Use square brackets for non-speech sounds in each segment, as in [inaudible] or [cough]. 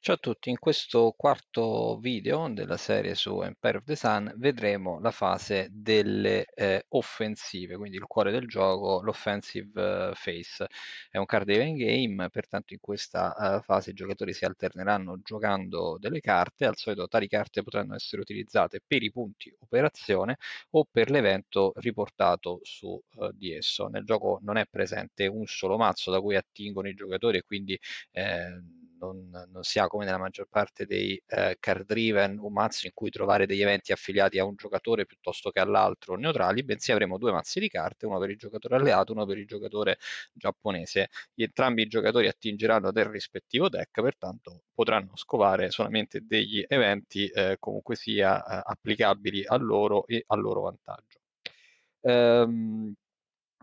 Ciao a tutti, in questo quarto video della serie su Empire of the Sun vedremo la fase delle eh, offensive, quindi il cuore del gioco, l'offensive uh, phase. È un card event game, pertanto in questa uh, fase i giocatori si alterneranno giocando delle carte, al solito tali carte potranno essere utilizzate per i punti operazione o per l'evento riportato su uh, di esso. Nel gioco non è presente un solo mazzo da cui attingono i giocatori e quindi eh, non, non, si come nella maggior parte dei eh, card driven un mazzo in cui trovare degli eventi affiliati a un giocatore piuttosto che all'altro neutrali, bensì avremo due mazzi di carte, uno per il giocatore alleato, uno per il giocatore giapponese. Entrambi i giocatori attingeranno del rispettivo deck, pertanto potranno scovare solamente degli eventi eh, comunque sia eh, applicabili a loro e a loro vantaggio. Ehm,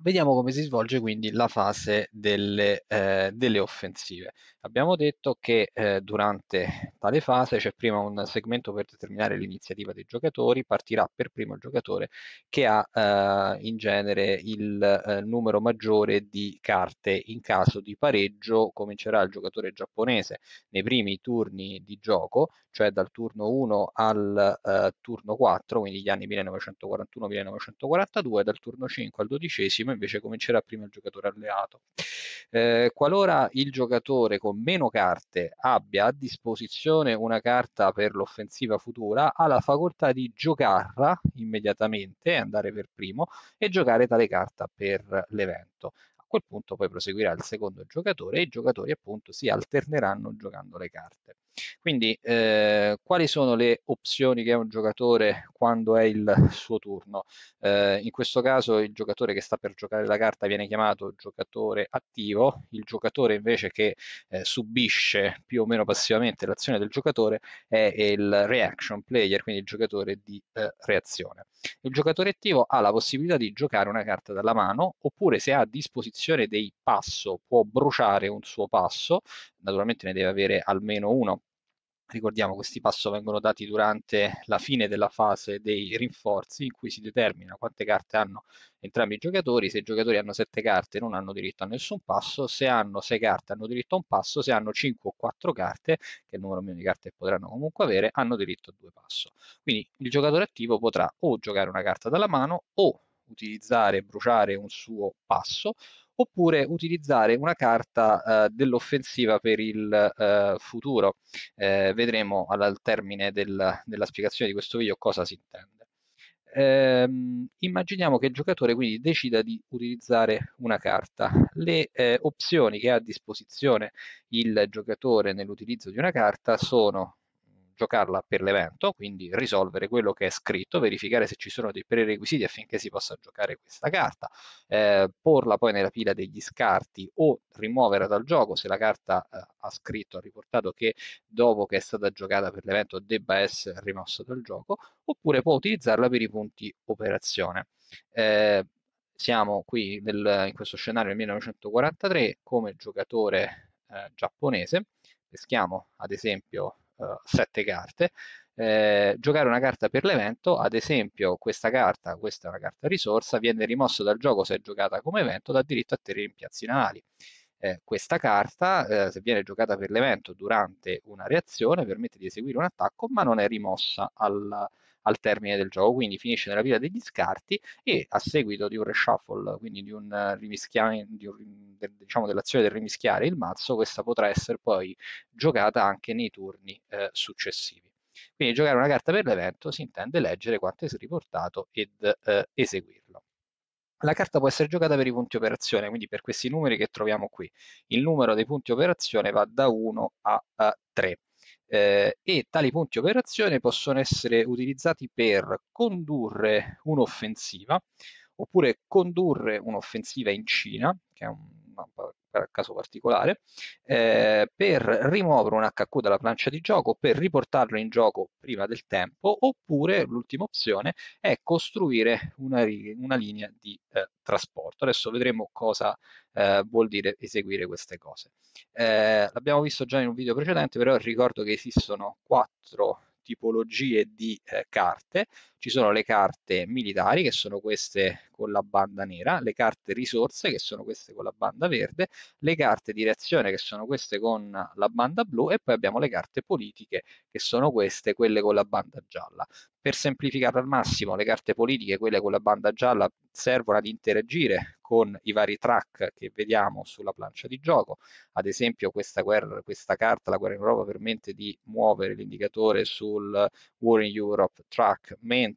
Vediamo come si svolge quindi la fase delle, eh, delle offensive. Abbiamo detto che eh, durante tale fase c'è prima un segmento per determinare l'iniziativa dei giocatori, partirà per primo il giocatore che ha eh, in genere il eh, numero maggiore di carte. In caso di pareggio comincerà il giocatore giapponese nei primi turni di gioco, cioè dal turno 1 al eh, turno 4, quindi gli anni 1941-1942, dal turno 5 al dodicesimo invece comincerà prima il giocatore alleato. Eh, qualora il giocatore con meno carte abbia a disposizione una carta per l'offensiva futura, ha la facoltà di giocarla immediatamente, andare per primo e giocare tale carta per l'evento. A quel punto poi proseguirà il secondo giocatore e i giocatori appunto si alterneranno giocando le carte. Quindi eh, quali sono le opzioni che ha un giocatore quando è il suo turno? Eh, in questo caso il giocatore che sta per giocare la carta viene chiamato giocatore attivo, il giocatore invece che eh, subisce più o meno passivamente l'azione del giocatore è il reaction player, quindi il giocatore di eh, reazione. Il giocatore attivo ha la possibilità di giocare una carta dalla mano oppure se ha a disposizione dei passo può bruciare un suo passo, naturalmente ne deve avere almeno uno Ricordiamo questi passo vengono dati durante la fine della fase dei rinforzi in cui si determina quante carte hanno entrambi i giocatori. Se i giocatori hanno 7 carte non hanno diritto a nessun passo, se hanno 6 carte hanno diritto a un passo, se hanno 5 o 4 carte, che è il numero meno di carte che potranno comunque avere, hanno diritto a 2 passo. Quindi il giocatore attivo potrà o giocare una carta dalla mano o utilizzare bruciare un suo passo oppure utilizzare una carta eh, dell'offensiva per il eh, futuro. Eh, vedremo al termine del, della spiegazione di questo video cosa si intende. Ehm, immaginiamo che il giocatore quindi decida di utilizzare una carta. Le eh, opzioni che ha a disposizione il giocatore nell'utilizzo di una carta sono giocarla per l'evento, quindi risolvere quello che è scritto, verificare se ci sono dei prerequisiti affinché si possa giocare questa carta, eh, porla poi nella pila degli scarti o rimuovere dal gioco se la carta eh, ha scritto, ha riportato che dopo che è stata giocata per l'evento debba essere rimossa dal gioco, oppure può utilizzarla per i punti operazione. Eh, siamo qui nel, in questo scenario del 1943 come giocatore eh, giapponese, peschiamo ad esempio uh, sette carte, eh, giocare una carta per l'evento, ad esempio questa carta, questa è una carta risorsa, viene rimossa dal gioco se è giocata come evento, dà diritto a tenere rimpiazzi navali. Eh, questa carta, eh, se viene giocata per l'evento durante una reazione, permette di eseguire un attacco, ma non è rimossa al, al termine del gioco, quindi finisce nella pila degli scarti e a seguito di un reshuffle, quindi di un rimischiare, di un, diciamo dell'azione del rimischiare il mazzo, questa potrà essere poi giocata anche nei turni eh, successivi. Quindi giocare una carta per l'evento si intende leggere quanto è riportato ed eh, eseguirlo. La carta può essere giocata per i punti operazione, quindi per questi numeri che troviamo qui. Il numero dei punti operazione va da 1 a, a 3 eh, e tali punti operazione possono essere utilizzati per condurre un'offensiva oppure condurre un'offensiva in Cina, che è un, caso particolare, eh, per rimuovere un HQ dalla plancia di gioco, per riportarlo in gioco prima del tempo, oppure l'ultima opzione è costruire una, una linea di eh, trasporto. Adesso vedremo cosa eh, vuol dire eseguire queste cose. Eh, l'abbiamo visto già in un video precedente, però ricordo che esistono quattro tipologie di eh, carte. Ci sono le carte militari che sono queste con la banda nera, le carte risorse che sono queste con la banda verde, le carte di reazione che sono queste con la banda blu e poi abbiamo le carte politiche che sono queste, quelle con la banda gialla. Per semplificare al massimo, le carte politiche, quelle con la banda gialla, servono ad interagire con i vari track che vediamo sulla plancia di gioco. Ad esempio questa, guerra, questa carta, la guerra in Europa, permette di muovere l'indicatore sul War in Europe track, mentre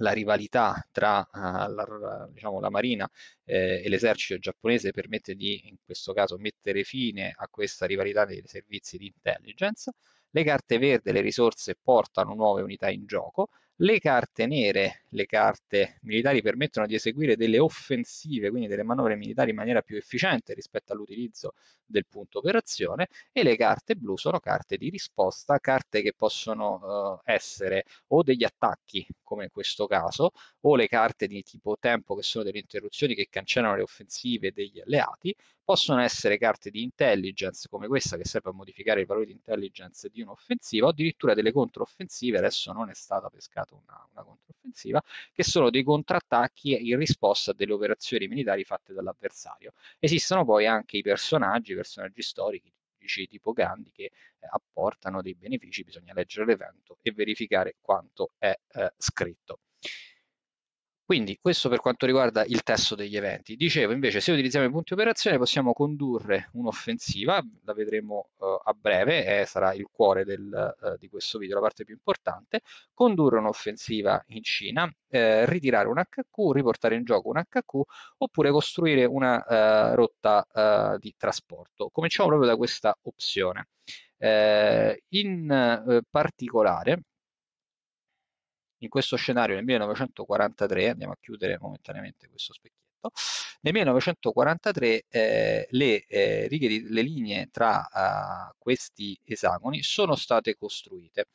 la rivalità tra uh, la, diciamo, la, Marina eh, e l'esercito giapponese permette di, in questo caso, mettere fine a questa rivalità dei servizi di intelligence. Le carte verdi, le risorse portano nuove unità in gioco. Le carte nere, le carte militari, permettono di eseguire delle offensive, quindi delle manovre militari in maniera più efficiente rispetto all'utilizzo del punto operazione e le carte blu sono carte di risposta, carte che possono uh, essere o degli attacchi, come in questo caso, o le carte di tipo tempo che sono delle interruzioni che cancellano le offensive degli alleati, possono essere carte di intelligence come questa che serve a modificare il valore di intelligence di un'offensiva o addirittura delle controffensive, adesso non è stata pescata una, una controffensiva, che sono dei contrattacchi in risposta a delle operazioni militari fatte dall'avversario. Esistono poi anche i personaggi, personaggi storici tipo Gandhi che eh, apportano dei benefici, bisogna leggere l'evento e verificare quanto è eh, scritto. Quindi questo per quanto riguarda il testo degli eventi. Dicevo invece se utilizziamo i punti operazione possiamo condurre un'offensiva, la vedremo uh, a breve, eh, sarà il cuore del, uh, di questo video, la parte più importante, condurre un'offensiva in Cina, eh, ritirare un HQ, riportare in gioco un HQ oppure costruire una uh, rotta di trasporto. Cominciamo proprio da questa opzione. in particolare in questo scenario nel 1943, andiamo a chiudere momentaneamente questo specchietto, nel 1943 eh, le, eh, righe di, le linee tra uh, questi esagoni sono state costruite.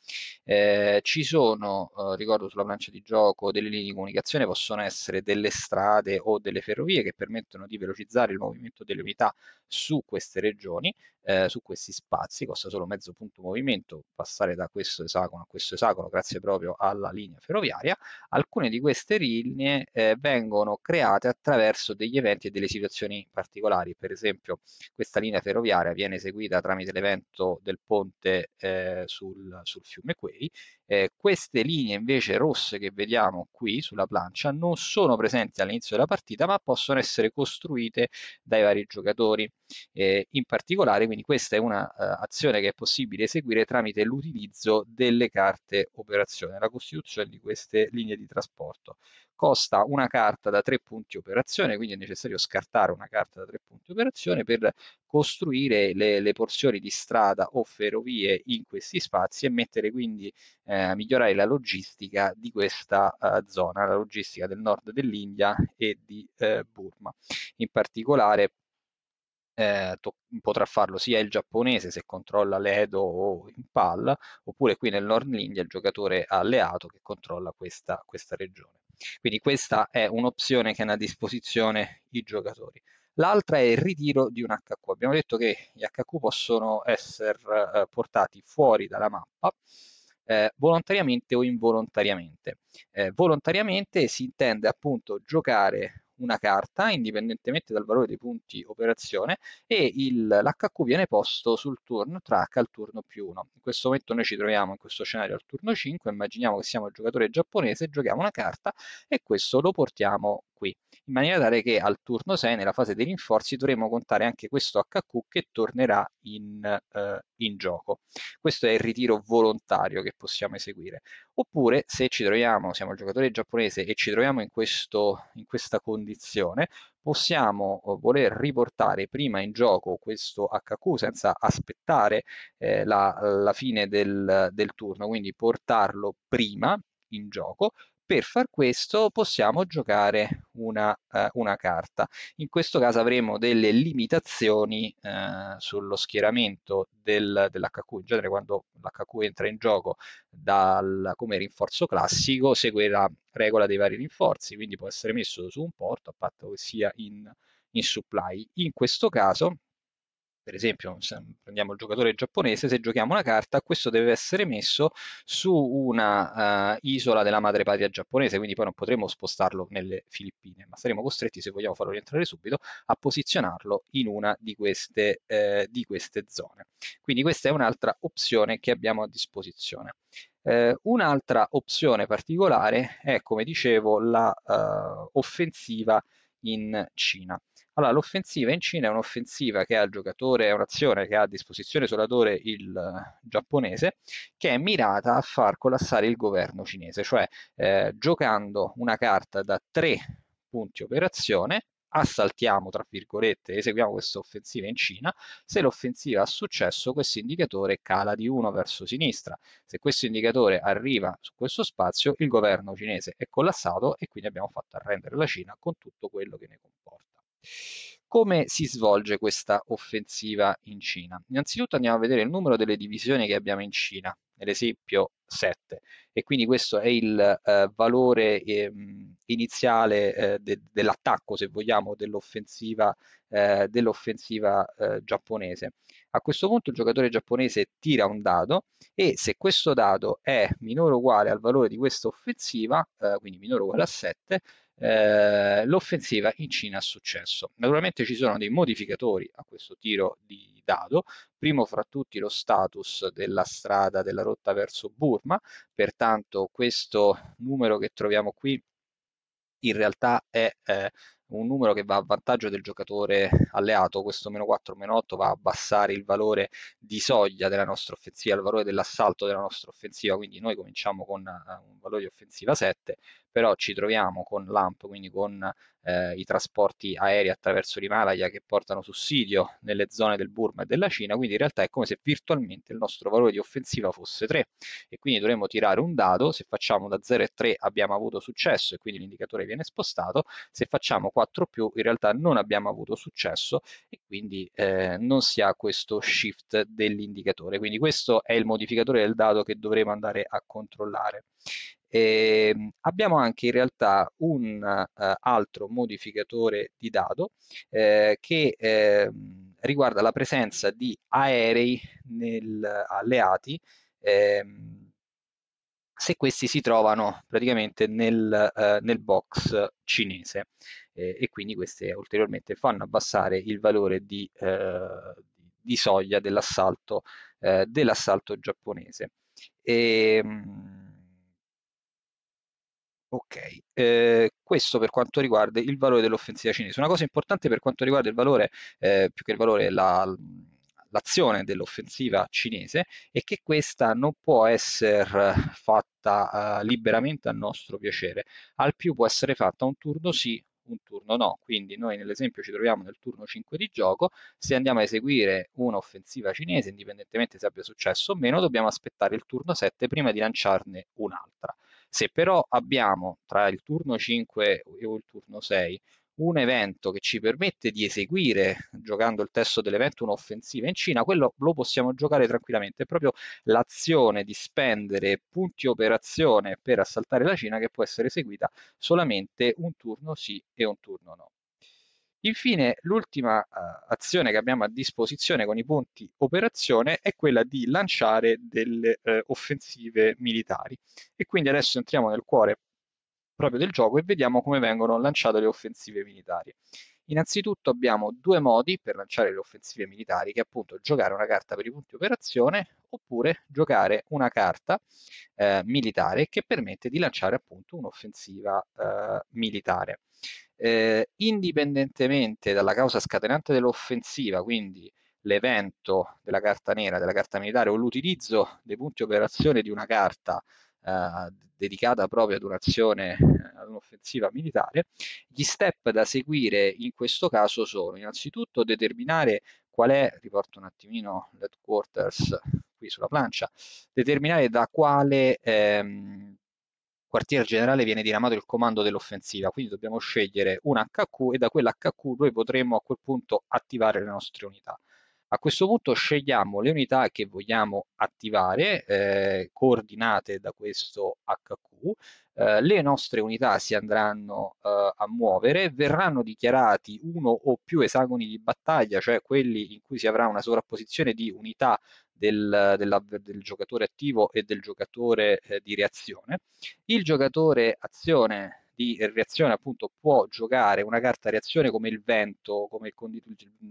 Eh, ci sono, eh, ricordo sulla plancia di gioco, delle linee di comunicazione, possono essere delle strade o delle ferrovie che permettono di velocizzare il movimento delle unità su queste regioni, eh, su questi spazi, costa solo mezzo punto movimento passare da questo esagono a questo esagono grazie proprio alla linea ferroviaria. Alcune di queste linee eh, vengono create attraverso degli eventi e delle situazioni particolari, per esempio questa linea ferroviaria viene eseguita tramite l'evento del ponte eh, sul, sul, fiume Quei, eh, queste linee invece rosse che vediamo qui sulla plancia non sono presenti all'inizio della partita ma possono essere costruite dai vari giocatori. Eh, in particolare quindi questa è un'azione uh, che è possibile eseguire tramite l'utilizzo delle carte operazione, la costituzione di queste linee di trasporto costa una carta da tre punti operazione, quindi è necessario scartare una carta da tre punti operazione per costruire le, le porzioni di strada o ferrovie in questi spazi e mettere quindi eh, migliorare la logistica di questa eh, zona, la logistica del nord dell'India e di eh, Burma. In particolare eh, potrà farlo sia il giapponese se controlla l'Edo o Impal, oppure qui nel Nord India il giocatore alleato che controlla questa, questa regione. Quindi questa è un'opzione che hanno a disposizione i giocatori. L'altra è il ritiro di un HQ. Abbiamo detto che gli HQ possono essere eh, portati fuori dalla mappa eh, volontariamente o involontariamente. Eh, volontariamente si intende appunto giocare una carta indipendentemente dal valore dei punti operazione e l'HQ viene posto sul turno track al turno più 1. In questo momento noi ci troviamo in questo scenario al turno 5, immaginiamo che siamo il giocatore giapponese, giochiamo una carta e questo lo portiamo qui, in maniera tale che al turno 6, nella fase dei rinforzi, dovremo contare anche questo HQ che tornerà in, eh, in gioco. Questo è il ritiro volontario che possiamo eseguire. Oppure, se ci troviamo, siamo il giocatore giapponese e ci troviamo in, questo, in questa condizione, possiamo eh, voler riportare prima in gioco questo HQ senza aspettare eh, la, la, fine del, del turno, quindi portarlo prima in gioco per far questo possiamo giocare una, eh, una carta. In questo caso avremo delle limitazioni eh, sullo schieramento del, dell'HQ. In genere quando l'HQ entra in gioco dal, come rinforzo classico segue la regola dei vari rinforzi, quindi può essere messo su un porto a patto che sia in, in supply. In questo caso per esempio, prendiamo il giocatore giapponese, se giochiamo una carta, questo deve essere messo su una uh, isola della madrepatria giapponese, quindi poi non potremo spostarlo nelle Filippine, ma saremo costretti, se vogliamo farlo rientrare subito, a posizionarlo in una di queste, eh, di queste zone. Quindi questa è un'altra opzione che abbiamo a disposizione. Eh, un'altra opzione particolare è, come dicevo, la uh, offensiva in Cina. Allora, l'offensiva in Cina è un'offensiva che ha il giocatore, è un'azione che ha a disposizione isolatore il uh, giapponese, che è mirata a far collassare il governo cinese, cioè eh, giocando una carta da tre punti operazione, assaltiamo, tra virgolette, eseguiamo questa offensiva in Cina, se l'offensiva ha successo questo indicatore cala di 1 verso sinistra, se questo indicatore arriva su questo spazio il governo cinese è collassato e quindi abbiamo fatto arrendere la Cina con tutto quello che ne comporta. Come si svolge questa offensiva in Cina? Innanzitutto andiamo a vedere il numero delle divisioni che abbiamo in Cina, nell'esempio 7 e quindi questo è il eh, valore eh, iniziale eh, de dell'attacco se vogliamo dell'offensiva eh, dell'offensiva eh, giapponese a questo punto il giocatore giapponese tira un dado e se questo dado è minore o uguale al valore di questa offensiva eh, quindi minore o uguale a 7 eh, l'offensiva in Cina ha successo. Naturalmente ci sono dei modificatori a questo tiro di dado, primo fra tutti lo status della strada della rotta verso Burma, pertanto questo numero che troviamo qui in realtà è eh, un numero che va a vantaggio del giocatore alleato, questo meno 4, meno 8 va a abbassare il valore di soglia della nostra offensiva, il valore dell'assalto della nostra offensiva, quindi noi cominciamo con uh, un valore di offensiva 7, però ci troviamo con l'AMP, quindi con eh, i trasporti aerei attraverso l'Himalaya che portano sussidio nelle zone del Burma e della Cina, quindi in realtà è come se virtualmente il nostro valore di offensiva fosse 3 e quindi dovremo tirare un dado, se facciamo da 0 e 3 abbiamo avuto successo e quindi l'indicatore viene spostato, se facciamo 4 più in realtà non abbiamo avuto successo e quindi eh, non si ha questo shift dell'indicatore, quindi questo è il modificatore del dato che dovremo andare a controllare. E ehm, abbiamo anche in realtà un uh, altro modificatore di dado eh, che eh, riguarda la presenza di aerei nel, alleati eh, se questi si trovano praticamente nel, uh, nel box cinese e quindi queste ulteriormente fanno abbassare il valore di, di soglia dell'assalto dell'assalto giapponese. E, ehm, Ok, eh, questo per quanto riguarda il valore dell'offensiva cinese. Una cosa importante per quanto riguarda il valore, eh, più che il valore, la, l'azione dell'offensiva cinese è che questa non può essere fatta uh, liberamente a nostro piacere, al più può essere fatta un turno sì, un turno no, quindi noi nell'esempio ci troviamo nel turno 5 di gioco, se andiamo a eseguire un'offensiva cinese, indipendentemente se abbia successo o meno, dobbiamo aspettare il turno 7 prima di lanciarne un'altra. Se però abbiamo tra il turno 5 e il turno 6 un evento che ci permette di eseguire, giocando il testo dell'evento, un'offensiva in Cina, quello lo possiamo giocare tranquillamente. È proprio l'azione di spendere punti operazione per assaltare la Cina che può essere eseguita solamente un turno sì e un turno no. Infine, l'ultima uh, azione che abbiamo a disposizione con i punti operazione è quella di lanciare delle uh, offensive militari. E quindi adesso entriamo nel cuore proprio del gioco e vediamo come vengono lanciate le offensive militari. Innanzitutto abbiamo due modi per lanciare le offensive militari, che è appunto giocare una carta per i punti operazione oppure giocare una carta eh, militare che permette di lanciare appunto un'offensiva eh, militare eh, indipendentemente dalla causa scatenante dell'offensiva, quindi l'evento della carta nera, della carta militare o l'utilizzo dei punti operazione di una carta eh, dedicata proprio ad un'azione, eh, ad un'offensiva militare, gli step da seguire in questo caso sono innanzitutto determinare qual è, riporto un attimino l'headquarters qui sulla plancia, determinare da quale ehm, quartier generale viene diramato il comando dell'offensiva, quindi dobbiamo scegliere un HQ e da quell'HQ noi potremo a quel punto attivare le nostre unità. A questo punto scegliamo le unità che vogliamo attivare, eh, coordinate da questo HQ, eh, le nostre unità si andranno eh, a muovere, verranno dichiarati uno o più esagoni di battaglia, cioè quelli in cui si avrà una sovrapposizione di unità del, del, del giocatore attivo e del giocatore eh, di reazione. Il giocatore azione di reazione appunto può giocare una carta reazione come il vento, come condi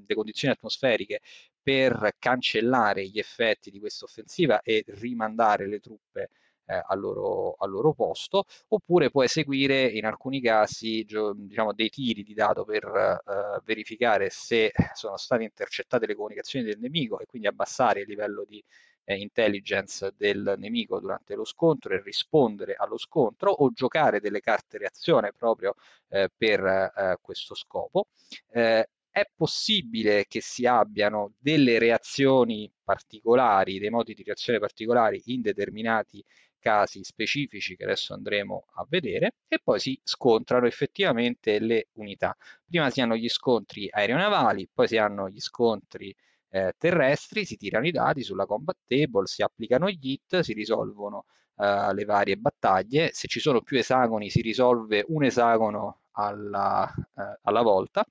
le condizioni atmosferiche per cancellare gli effetti di questa offensiva e rimandare le truppe eh, al, loro, al, loro, posto, oppure può eseguire in alcuni casi diciamo, dei tiri di dado per eh, verificare se sono state intercettate le comunicazioni del nemico e quindi abbassare il livello di eh, intelligence del nemico durante lo scontro e rispondere allo scontro o giocare delle carte reazione proprio eh, per eh, questo scopo. Eh, è possibile che si abbiano delle reazioni particolari, dei modi di reazione particolari in determinati casi specifici che adesso andremo a vedere e poi si scontrano effettivamente le unità. Prima si hanno gli scontri aeronavali, poi si hanno gli scontri eh, terrestri, si tirano i dati sulla combat table, si applicano gli hit, si risolvono eh, le varie battaglie, se ci sono più esagoni si risolve un esagono alla, eh, alla volta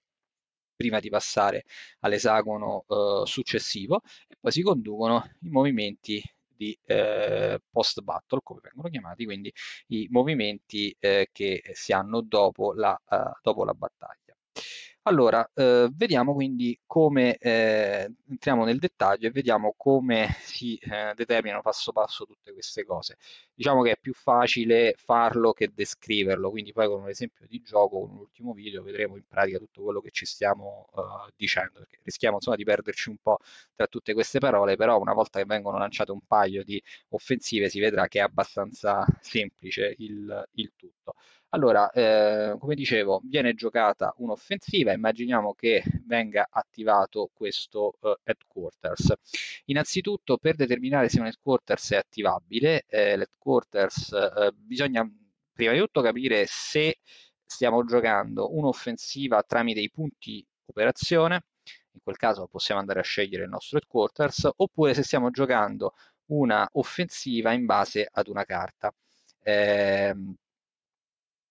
prima di passare all'esagono eh, successivo e poi si conducono i movimenti di eh, post battle come vengono chiamati quindi i movimenti eh, che si hanno dopo la, uh, dopo la battaglia allora, eh, vediamo quindi come, eh, entriamo nel dettaglio e vediamo come [laughs] si eh, determinano passo passo tutte queste cose. Diciamo che è più facile farlo che descriverlo, quindi poi con un esempio di gioco, con un ultimo video, vedremo in pratica tutto quello che ci stiamo uh, dicendo, perché rischiamo insomma di perderci un po' tra tutte queste parole, però una volta che vengono lanciate un paio di offensive si vedrà che è abbastanza semplice il, il tutto. Allora, eh, come dicevo, viene giocata un'offensiva, immaginiamo che venga attivato questo eh, headquarters. Innanzitutto, per determinare se un headquarters è attivabile, eh, l'headquarters eh, bisogna prima di tutto capire se stiamo giocando un'offensiva tramite i punti operazione, in quel caso possiamo andare a scegliere il nostro headquarters, oppure se stiamo giocando una offensiva in base ad una carta. Eh,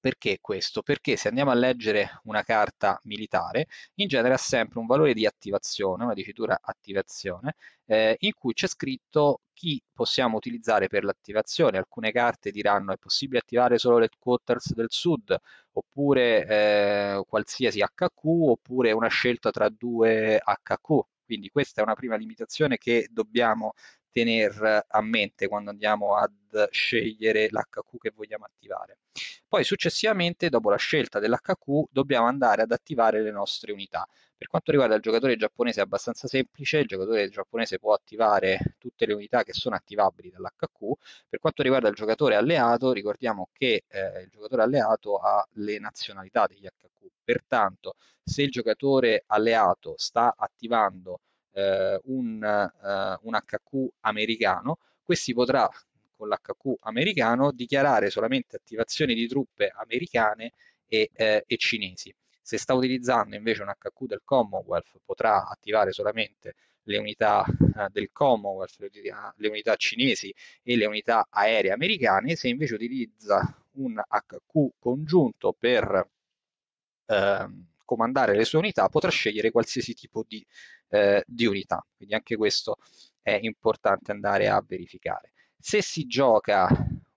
perché questo? Perché se andiamo a leggere una carta militare, in genere ha sempre un valore di attivazione, una dicitura attivazione, eh, in cui c'è scritto chi possiamo utilizzare per l'attivazione. Alcune carte diranno è possibile attivare solo l'headquarters del sud, oppure eh, qualsiasi HQ, oppure una scelta tra due HQ. Quindi questa è una prima limitazione che dobbiamo tenere a mente quando andiamo ad scegliere l'HQ che vogliamo attivare. Poi successivamente, dopo la scelta dell'HQ, dobbiamo andare ad attivare le nostre unità. Per quanto riguarda il giocatore giapponese è abbastanza semplice, il giocatore giapponese può attivare tutte le unità che sono attivabili dall'HQ. Per quanto riguarda il giocatore alleato, ricordiamo che eh, il giocatore alleato ha le nazionalità degli HQ. Pertanto, se il giocatore alleato sta attivando eh, un, eh, un HQ americano, questi potrà con l'HQ americano dichiarare solamente attivazioni di truppe americane e, eh, e cinesi. Se sta utilizzando invece un HQ del Commonwealth potrà attivare solamente le unità eh, del Commonwealth, le unità cinesi e le unità aeree americane, se invece utilizza un HQ congiunto per eh, comandare le sue unità potrà scegliere qualsiasi tipo di, eh, di unità. Quindi anche questo è importante andare a verificare. Se si gioca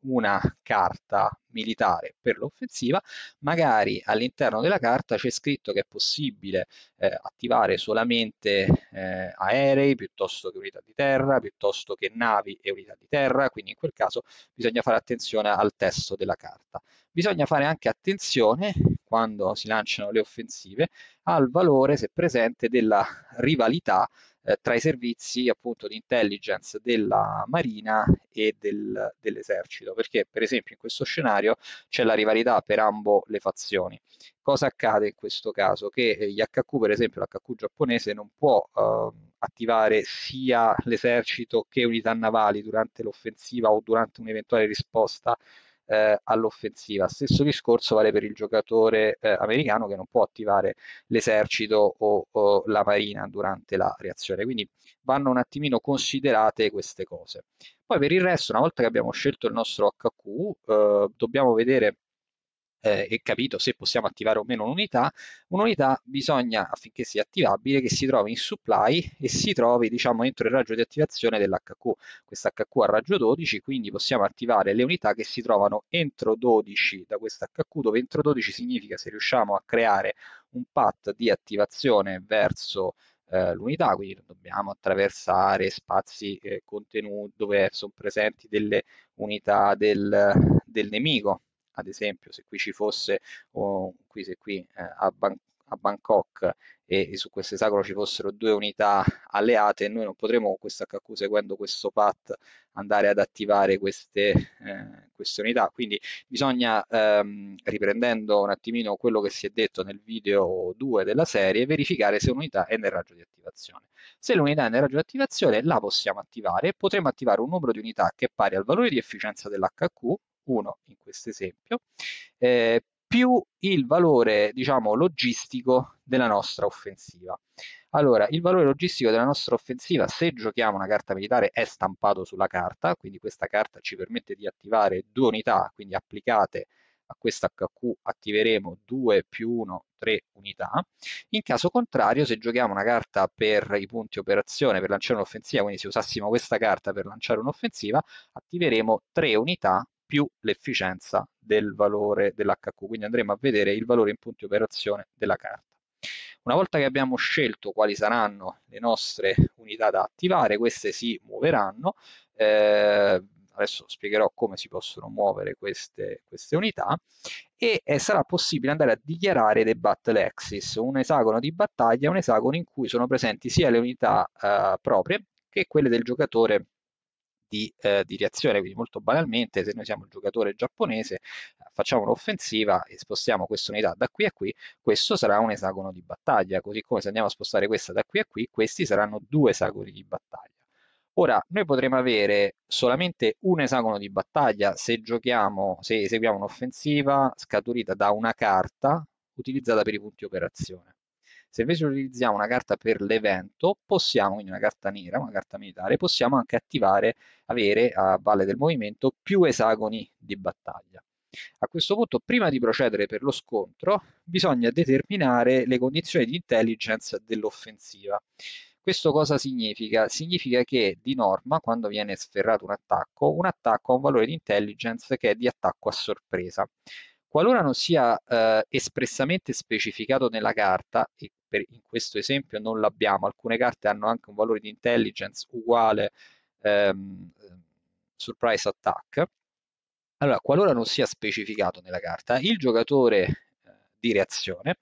una carta militare per l'offensiva, magari all'interno della carta c'è scritto che è possibile eh, attivare solamente eh, aerei piuttosto che unità di terra, piuttosto che navi e unità di terra, quindi in quel caso bisogna fare attenzione al testo della carta. Bisogna fare anche attenzione quando si lanciano le offensive al valore, se presente, della rivalità eh, tra i servizi appunto di intelligence della Marina e del, dell'esercito, perché per esempio in questo scenario c'è la rivalità per ambo le fazioni. Cosa accade in questo caso? Che eh, gli HQ, per esempio l'HQ giapponese, non può eh, attivare sia l'esercito che unità navali durante l'offensiva o durante un'eventuale risposta eh, all'offensiva. Stesso discorso vale per il giocatore eh, americano che non può attivare l'esercito o, o la marina durante la reazione, quindi vanno un attimino considerate queste cose. Poi per il resto, una volta che abbiamo scelto il nostro HQ, eh, dobbiamo vedere eh, e capito se possiamo attivare o meno un'unità, un'unità bisogna, affinché sia attivabile, che si trovi in supply e si trovi diciamo entro il raggio di attivazione dell'HQ. Questo HQ ha raggio 12, quindi possiamo attivare le unità che si trovano entro 12 da questo HQ, dove entro 12 significa se riusciamo a creare un path di attivazione verso eh, l'unità, quindi dobbiamo attraversare spazi eh, contenuti dove sono presenti delle unità del, del nemico, ad esempio se qui ci fosse, oh, qui se qui eh, a, Ban a, Bangkok e, e, su questo esagono ci fossero due unità alleate, noi non potremo con questo HQ seguendo questo path andare ad attivare queste, eh, queste unità, quindi bisogna, ehm, riprendendo un attimino quello che si è detto nel video 2 della serie, verificare se un'unità è nel raggio di attivazione. Se l'unità è nel raggio di attivazione la possiamo attivare, potremo attivare un numero di unità che è pari al valore di efficienza dell'HQ 1 in questo esempio, eh, più il valore diciamo logistico della nostra offensiva. Allora, il valore logistico della nostra offensiva, se giochiamo una carta militare, è stampato sulla carta, quindi questa carta ci permette di attivare due unità, quindi applicate a questa HQ attiveremo 2 più 1, 3 unità. In caso contrario, se giochiamo una carta per i punti operazione per lanciare un'offensiva, quindi se usassimo questa carta per lanciare un'offensiva, attiveremo 3 unità più l'efficienza del valore dell'HQ, quindi andremo a vedere il valore in punti operazione della carta. Una volta che abbiamo scelto quali saranno le nostre unità da attivare, queste si muoveranno. Eh, adesso spiegherò come si possono muovere queste, queste unità e eh, sarà possibile andare a dichiarare dei battle axis, un esagono di battaglia, un esagono in cui sono presenti sia le unità eh, proprie che quelle del giocatore di, eh, di, reazione, quindi molto banalmente se noi siamo il giocatore giapponese facciamo un'offensiva e spostiamo questa unità da qui a qui, questo sarà un esagono di battaglia, così come se andiamo a spostare questa da qui a qui, questi saranno due esagoni di battaglia. Ora, noi potremo avere solamente un esagono di battaglia se giochiamo, se eseguiamo un'offensiva scaturita da una carta utilizzata per i punti operazione. Se invece utilizziamo una carta per l'evento, possiamo, quindi una carta nera, una carta militare, possiamo anche attivare, avere a valle del movimento più esagoni di battaglia. A questo punto, prima di procedere per lo scontro, bisogna determinare le condizioni di intelligence dell'offensiva. Questo cosa significa? Significa che di norma, quando viene sferrato un attacco, un attacco ha un valore di intelligence che è di attacco a sorpresa. Qualora non sia eh, espressamente specificato nella carta, e per, in questo esempio non l'abbiamo, alcune carte hanno anche un valore di intelligence uguale ehm, surprise attack, allora qualora non sia specificato nella carta, il giocatore eh, di reazione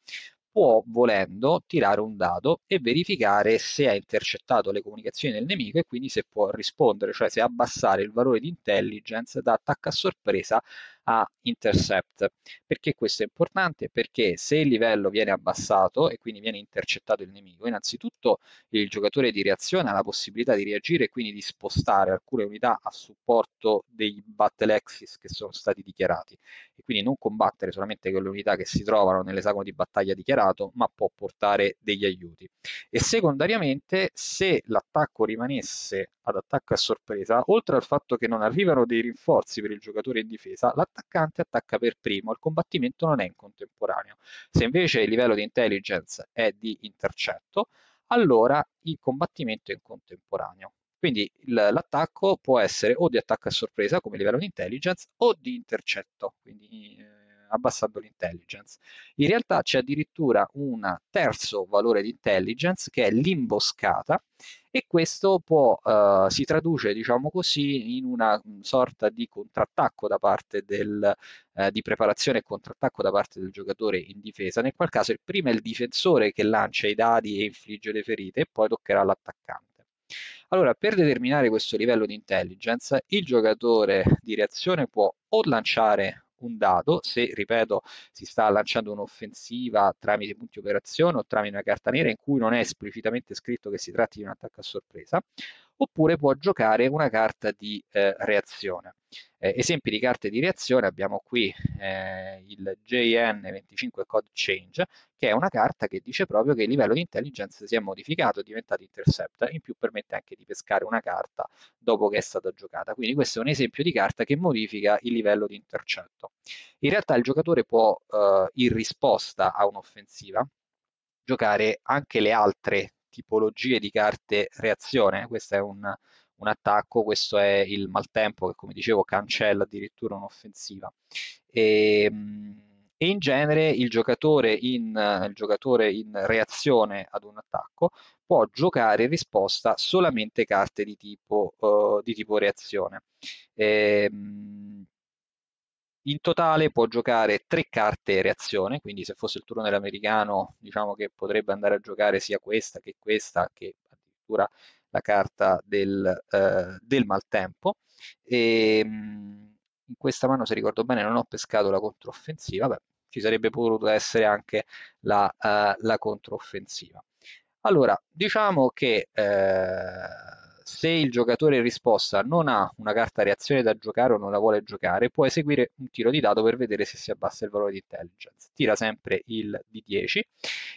può, volendo, tirare un dado e verificare se ha intercettato le comunicazioni del nemico e quindi se può rispondere, cioè se abbassare il valore di intelligence da attacco a sorpresa a intercept. Perché questo è importante? Perché se il livello viene abbassato e quindi viene intercettato il nemico, innanzitutto il giocatore di reazione ha la possibilità di reagire e quindi di spostare alcune unità a supporto dei battle axis che sono stati dichiarati e quindi non combattere solamente con le unità che si trovano nell'esagono di battaglia dichiarato, ma può portare degli aiuti. E secondariamente, se l'attacco rimanesse ad attacco a sorpresa, oltre al fatto che non arrivano dei rinforzi per il giocatore in difesa, l'attaccante attacca per primo, il combattimento non è in contemporaneo. Se invece il livello di intelligence è di intercetto, allora il combattimento è in contemporaneo. Quindi l'attacco può essere o di attacco a sorpresa come livello di intelligence o di intercetto, quindi eh, abbassando l'intelligence. In realtà c'è addirittura un terzo valore di intelligence che è l'imboscata e questo può, uh, si traduce, diciamo così, in una sorta di contrattacco da parte del, uh, di preparazione e contrattacco da parte del giocatore in difesa, nel qual caso il primo è il difensore che lancia i dadi e infligge le ferite e poi toccherà all'attaccante. Allora, per determinare questo livello di intelligence, il giocatore di reazione può o lanciare un dado, se, ripeto, si sta lanciando un'offensiva tramite punti operazione o tramite una carta nera in cui non è esplicitamente scritto che si tratti di un attacco a sorpresa, oppure può giocare una carta di eh, reazione. Eh, esempi di carte di reazione abbiamo qui eh, il JN25 Code Change, che è una carta che dice proprio che il livello di intelligence si è modificato, è diventato intercept, in più permette anche di pescare una carta dopo che è stata giocata. Quindi questo è un esempio di carta che modifica il livello di intercetto. In realtà il giocatore può, eh, in risposta a un'offensiva, giocare anche le altre tipologie di carte reazione. Questo è un, un attacco, questo è il maltempo che come dicevo cancella addirittura un'offensiva. E, e, in genere il giocatore in, il giocatore in reazione ad un attacco può giocare in risposta solamente carte di tipo, uh, di tipo reazione. E, in totale può giocare tre carte reazione, quindi se fosse il turno dell'americano diciamo che potrebbe andare a giocare sia questa che questa, che addirittura la carta del, eh, del maltempo. E, ehm, in questa mano, se ricordo bene, non ho pescato la controffensiva, beh, ci sarebbe potuta essere anche la, uh, la controffensiva. Allora, diciamo che eh, se il giocatore in risposta non ha una carta reazione da giocare o non la vuole giocare, può eseguire un tiro di dado per vedere se si abbassa il valore di intelligence. Tira sempre il D10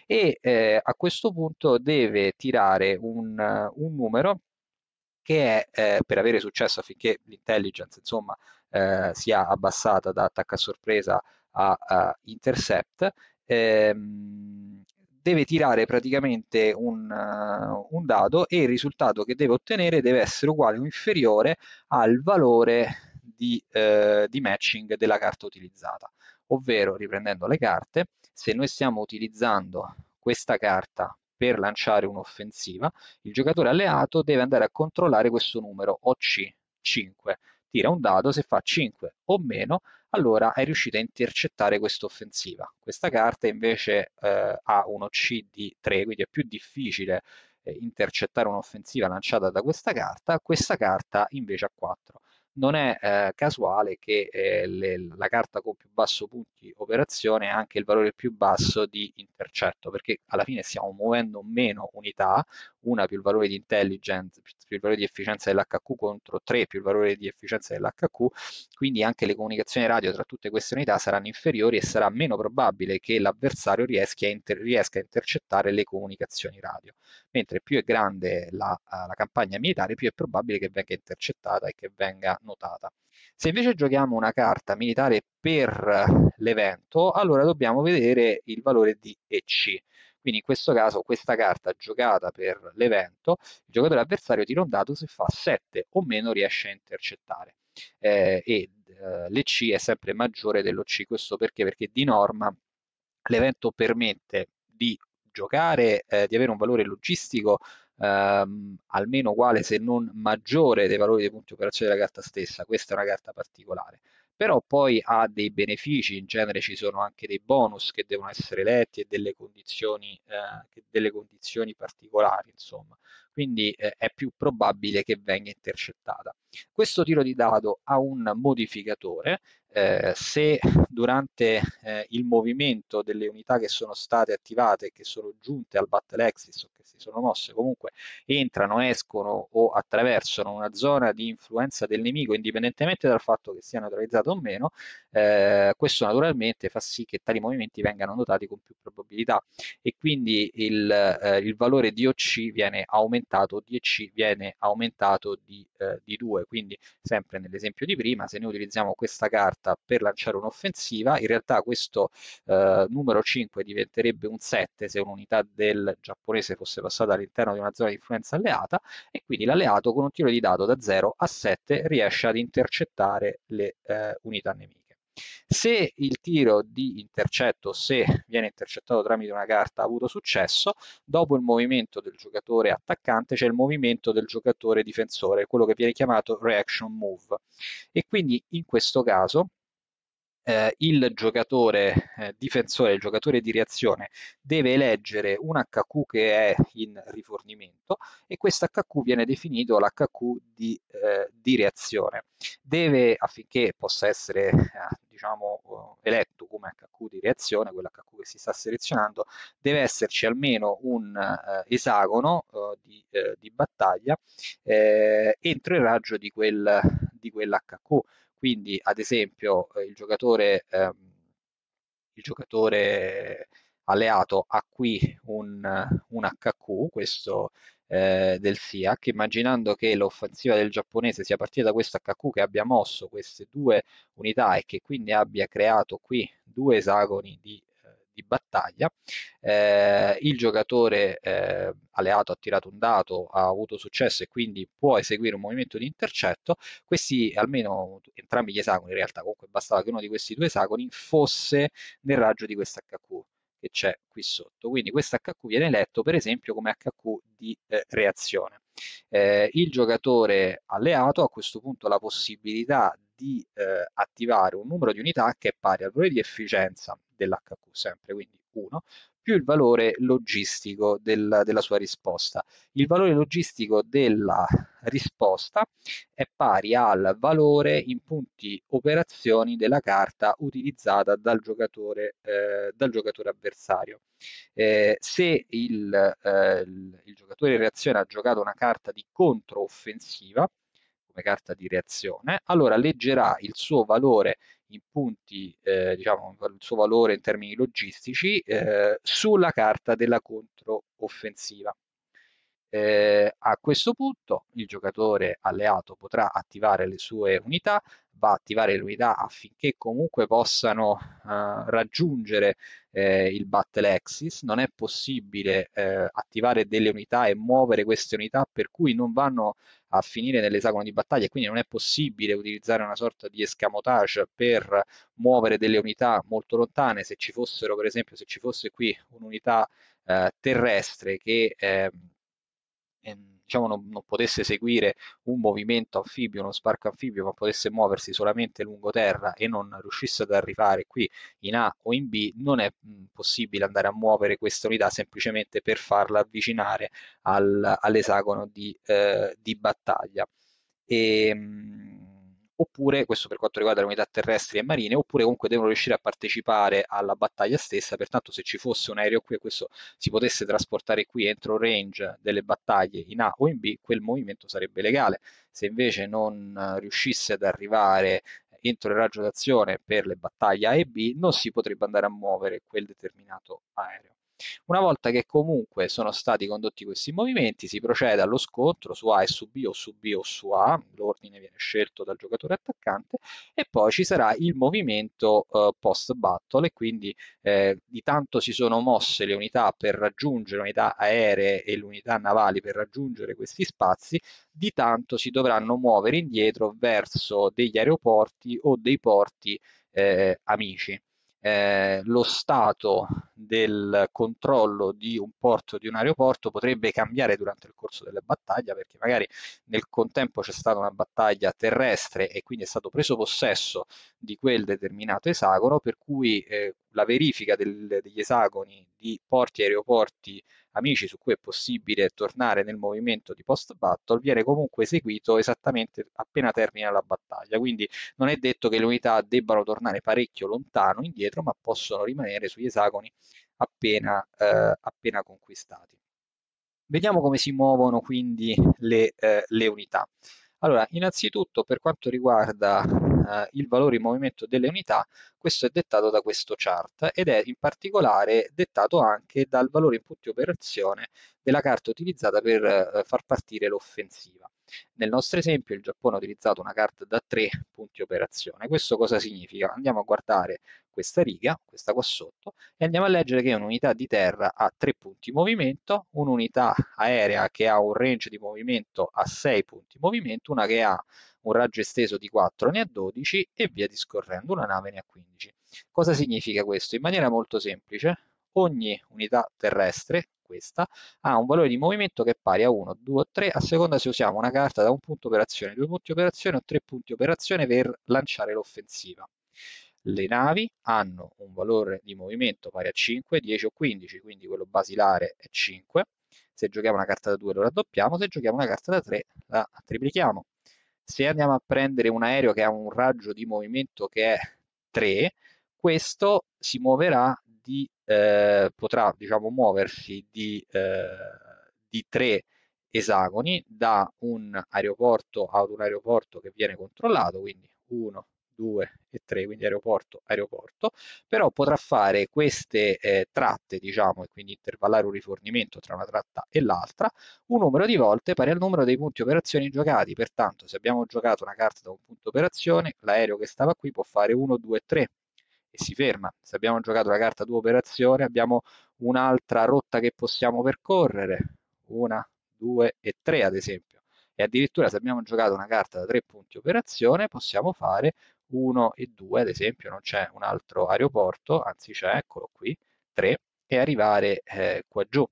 e eh, a questo punto deve tirare un, un numero che è eh, per avere successo affinché l'intelligence insomma eh, sia abbassata da attacco a sorpresa a, a intercept ehm, deve tirare praticamente un, uh, un, dado e il risultato che deve ottenere deve essere uguale o inferiore al valore di, uh, di matching della carta utilizzata. Ovvero, riprendendo le carte, se noi stiamo utilizzando questa carta per un'offensiva, il giocatore alleato deve andare a controllare questo numero OC5. Tira un dado, se fa 5 o meno, allora è riuscito a intercettare questa offensiva. Questa carta invece eh, ha un OC di 3, quindi è più difficile eh, intercettare un'offensiva lanciata da questa carta, questa carta invece ha 4 non è eh, casuale che eh, le, la carta con più basso punti operazione ha anche il valore più basso di intercetto, perché alla fine stiamo muovendo meno unità, una più il valore di intelligence più il valore di efficienza dell'HQ contro 3 più il valore di efficienza dell'HQ, quindi anche le comunicazioni radio tra tutte queste unità saranno inferiori e sarà meno probabile che l'avversario riesca a, inter riesca a intercettare le comunicazioni radio. Mentre più è grande la, la campagna militare, più è probabile che venga intercettata e che venga notata. Se invece giochiamo una carta militare per l'evento, allora dobbiamo vedere il valore di EC. Quindi in questo caso questa carta giocata per l'evento, il giocatore avversario tira un dato, se fa 7 o meno riesce a intercettare. Eh, e eh, l'EC è sempre maggiore dell'OC, questo perché? Perché di norma l'evento permette di giocare, eh, di avere un valore logistico ehm, almeno uguale se non maggiore dei valori dei punti operazione della carta stessa, questa è una carta particolare però poi ha dei benefici, in genere ci sono anche dei bonus che devono essere letti e delle condizioni, eh, delle condizioni particolari, insomma. Quindi eh, è più probabile che venga intercettata. Questo tiro di dado ha un modificatore, eh, se durante eh, il movimento delle unità che sono state attivate, che sono giunte al battle axis o che si sono mosse, comunque entrano, escono o attraversano una zona di influenza del nemico, indipendentemente dal fatto che sia neutralizzato o meno, eh, questo naturalmente fa sì che tali movimenti vengano notati con più probabilità. E quindi il, eh, il valore di OC viene aumentato, di viene aumentato di, eh, di 2, quindi sempre nell'esempio di prima, se noi utilizziamo questa carta carta per lanciare un'offensiva, in realtà questo eh, numero 5 diventerebbe un 7 se un'unità del giapponese fosse passata all'interno di una zona di influenza alleata e quindi l'alleato con un tiro di dado da 0 a 7 riesce ad intercettare le eh, unità nemiche. Se il tiro di intercetto, se viene intercettato tramite una carta, ha avuto successo, dopo il movimento del giocatore attaccante c'è il movimento del giocatore difensore, quello che viene chiamato reaction move. E quindi in questo caso eh, il giocatore eh, difensore, il giocatore di reazione, deve eleggere un HQ che è in rifornimento e questo HQ viene definito l'HQ di, eh, di, reazione. Deve, affinché possa essere eh, diciamo, eletto come HQ di reazione, quell'HQ che si sta selezionando, deve esserci almeno un eh, esagono eh, di, eh, di, battaglia eh, entro il raggio di, quel, di quell'HQ. Quindi, ad esempio, il giocatore, ehm, il giocatore alleato ha qui un, un HQ, questo eh, del SIAC, immaginando che l'offensiva del giapponese sia partita da questo HQ che abbia mosso queste due unità e che quindi abbia creato qui due esagoni di, eh, di battaglia, eh, il giocatore eh, alleato ha tirato un dato, ha avuto successo e quindi può eseguire un movimento di intercetto, questi almeno entrambi gli esagoni in realtà comunque bastava che uno di questi due esagoni fosse nel raggio di questo HQ che c'è qui sotto. Quindi questo HQ viene letto per esempio come HQ di eh, reazione. Eh, il giocatore alleato a questo punto ha la possibilità di eh, attivare un numero di unità che è pari al valore di efficienza dell'HQ, sempre, quindi 1, più il valore logistico del, della sua risposta. Il valore logistico della risposta è pari al valore in punti operazioni della carta utilizzata dal giocatore, eh, dal giocatore avversario. Eh, se il, eh, il, il giocatore in reazione ha giocato una carta di controoffensiva, come carta di reazione, allora leggerà il suo valore in punti, eh, diciamo, il suo valore in termini logistici eh, sulla carta della controoffensiva. Eh, a questo punto il giocatore alleato potrà attivare le sue unità, va a attivare le unità affinché comunque possano eh, raggiungere eh, il battle axis. Non è possibile eh, attivare delle unità e muovere queste unità per cui non vanno a finire nell'esagono di battaglia quindi non è possibile utilizzare una sorta di escamotage per muovere delle unità molto lontane. Se ci fossero, per esempio, se ci fosse qui un'unità eh, terrestre che eh, diciamo, non, non, potesse seguire un movimento anfibio, uno sparco anfibio, ma potesse muoversi solamente lungo terra e non riuscisse ad arrivare qui in A o in B, non è mh, possibile andare a muovere questa unità semplicemente per farla avvicinare al, all'esagono di, eh, di battaglia. E, mh, oppure, questo per quanto riguarda le unità terrestri e marine, oppure comunque devono riuscire a partecipare alla battaglia stessa, pertanto se ci fosse un aereo qui e questo si potesse trasportare qui entro range delle battaglie in A o in B, quel movimento sarebbe legale. Se invece non riuscisse ad arrivare entro il raggio d'azione per le battaglie A e B, non si potrebbe andare a muovere quel determinato aereo. Una volta che comunque sono stati condotti questi movimenti, si procede allo scontro su A e su B o su B o su A, l'ordine viene scelto dal giocatore attaccante e poi ci sarà il movimento eh, post battle e quindi eh, di tanto si sono mosse le unità per raggiungere unità aeree e le unità navali per raggiungere questi spazi, di tanto si dovranno muovere indietro verso degli aeroporti o dei porti eh, amici. Eh, lo stato del controllo di un porto, di un aeroporto, potrebbe cambiare durante il corso della battaglia, perché magari nel contempo c'è stata una battaglia terrestre e quindi è stato preso possesso di quel determinato esagono, per cui eh, la verifica del, degli esagoni di porti e aeroporti amici su cui è possibile tornare nel movimento di post battle viene comunque eseguito esattamente appena termina la battaglia. Quindi non è detto che le unità debbano tornare parecchio lontano indietro ma possono rimanere sugli esagoni appena, eh, appena conquistati vediamo come si muovono quindi le, eh, le unità allora, innanzitutto per quanto riguarda eh, il valore in movimento delle unità, questo è dettato da questo chart ed è in particolare dettato anche dal valore in punti operazione della carta utilizzata per eh, far partire l'offensiva. Nel nostro esempio il Giappone ha utilizzato una carta da 3 punti operazione. Questo cosa significa? Andiamo a guardare questa riga, questa qua sotto, e andiamo a leggere che un'unità di terra ha 3 punti movimento, un'unità aerea che ha un range di movimento a 6 punti movimento, una che ha un raggio esteso di 4 ne ha 12 e via discorrendo, una nave ne ha 15. Cosa significa questo? In maniera molto semplice, ogni unità terrestre questa, ha un valore di movimento che è pari a 1, 2 o 3 a seconda se usiamo una carta da un punto operazione, due punti operazione o tre punti operazione per lanciare l'offensiva. Le navi hanno un valore di movimento pari a 5, 10 o 15, quindi quello basilare è 5. Se giochiamo una carta da 2 lo raddoppiamo, se giochiamo una carta da 3 la triplichiamo. Se andiamo a prendere un aereo che ha un raggio di movimento che è 3, questo si muoverà di, eh, potrà diciamo, muoversi di, eh, di tre esagoni da un aeroporto ad un aeroporto che viene controllato, quindi 1, 2 e 3, quindi aeroporto, aeroporto, però potrà fare queste eh, tratte, diciamo, e quindi intervallare un rifornimento tra una tratta e l'altra, un numero di volte pari al numero dei punti operazioni giocati. Pertanto, se abbiamo giocato una carta da un punto operazione, l'aereo che stava qui può fare 1, 2, 3 e si ferma. Se abbiamo giocato la carta 2 operazione, abbiamo un'altra rotta che possiamo percorrere, una, 2 e 3 ad esempio. E addirittura se abbiamo giocato una carta da 3 punti operazione possiamo fare 1 e 2, ad esempio non c'è un altro aeroporto, anzi c'è, eccolo qui, 3, e arrivare eh, qua giù.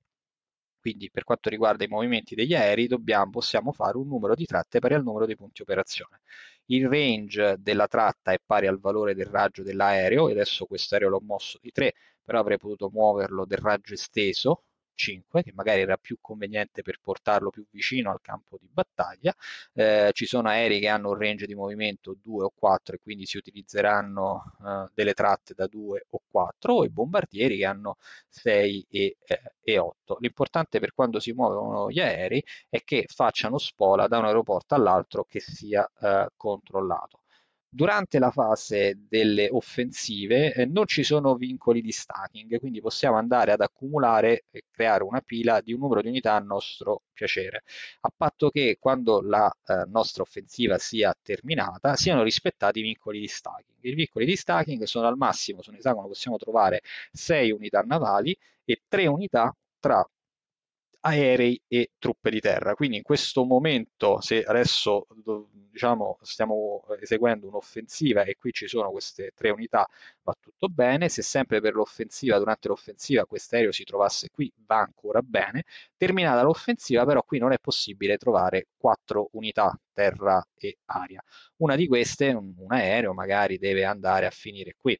Quindi per quanto riguarda i movimenti degli aerei dobbiamo, possiamo fare un numero di tratte pari al numero dei punti operazione. Il range della tratta è pari al valore del raggio dell'aereo, e adesso questo aereo l'ho mosso di 3, però avrei potuto muoverlo del raggio esteso, 5, che magari era più conveniente per portarlo più vicino al campo di battaglia. Eh, ci sono aerei che hanno un range di movimento 2 o 4 e quindi si utilizzeranno eh, delle tratte da 2 o 4 o i bombardieri che hanno 6 e, eh, e 8. L'importante per quando si muovono gli aerei è che facciano spola da un aeroporto all'altro che sia eh, controllato. Durante la fase delle offensive eh, non ci sono vincoli di stacking, quindi possiamo andare ad accumulare e creare una pila di un numero di unità a nostro piacere, a patto che quando la eh, nostra offensiva sia terminata siano rispettati i vincoli di stacking. I vincoli di stacking sono al massimo, su un esagono possiamo trovare 6 unità navali e 3 unità tra aerei e truppe di terra. Quindi in questo momento, se adesso diciamo, stiamo eseguendo un'offensiva e qui ci sono queste tre unità, va tutto bene. Se sempre per l'offensiva, durante l'offensiva, questo aereo si trovasse qui, va ancora bene. Terminata l'offensiva, però qui non è possibile trovare quattro unità terra e aria. Una di queste, un, un aereo, magari deve andare a finire qui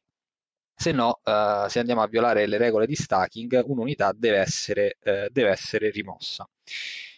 se no eh, se andiamo a violare le regole di stacking un'unità deve essere, eh, deve essere rimossa.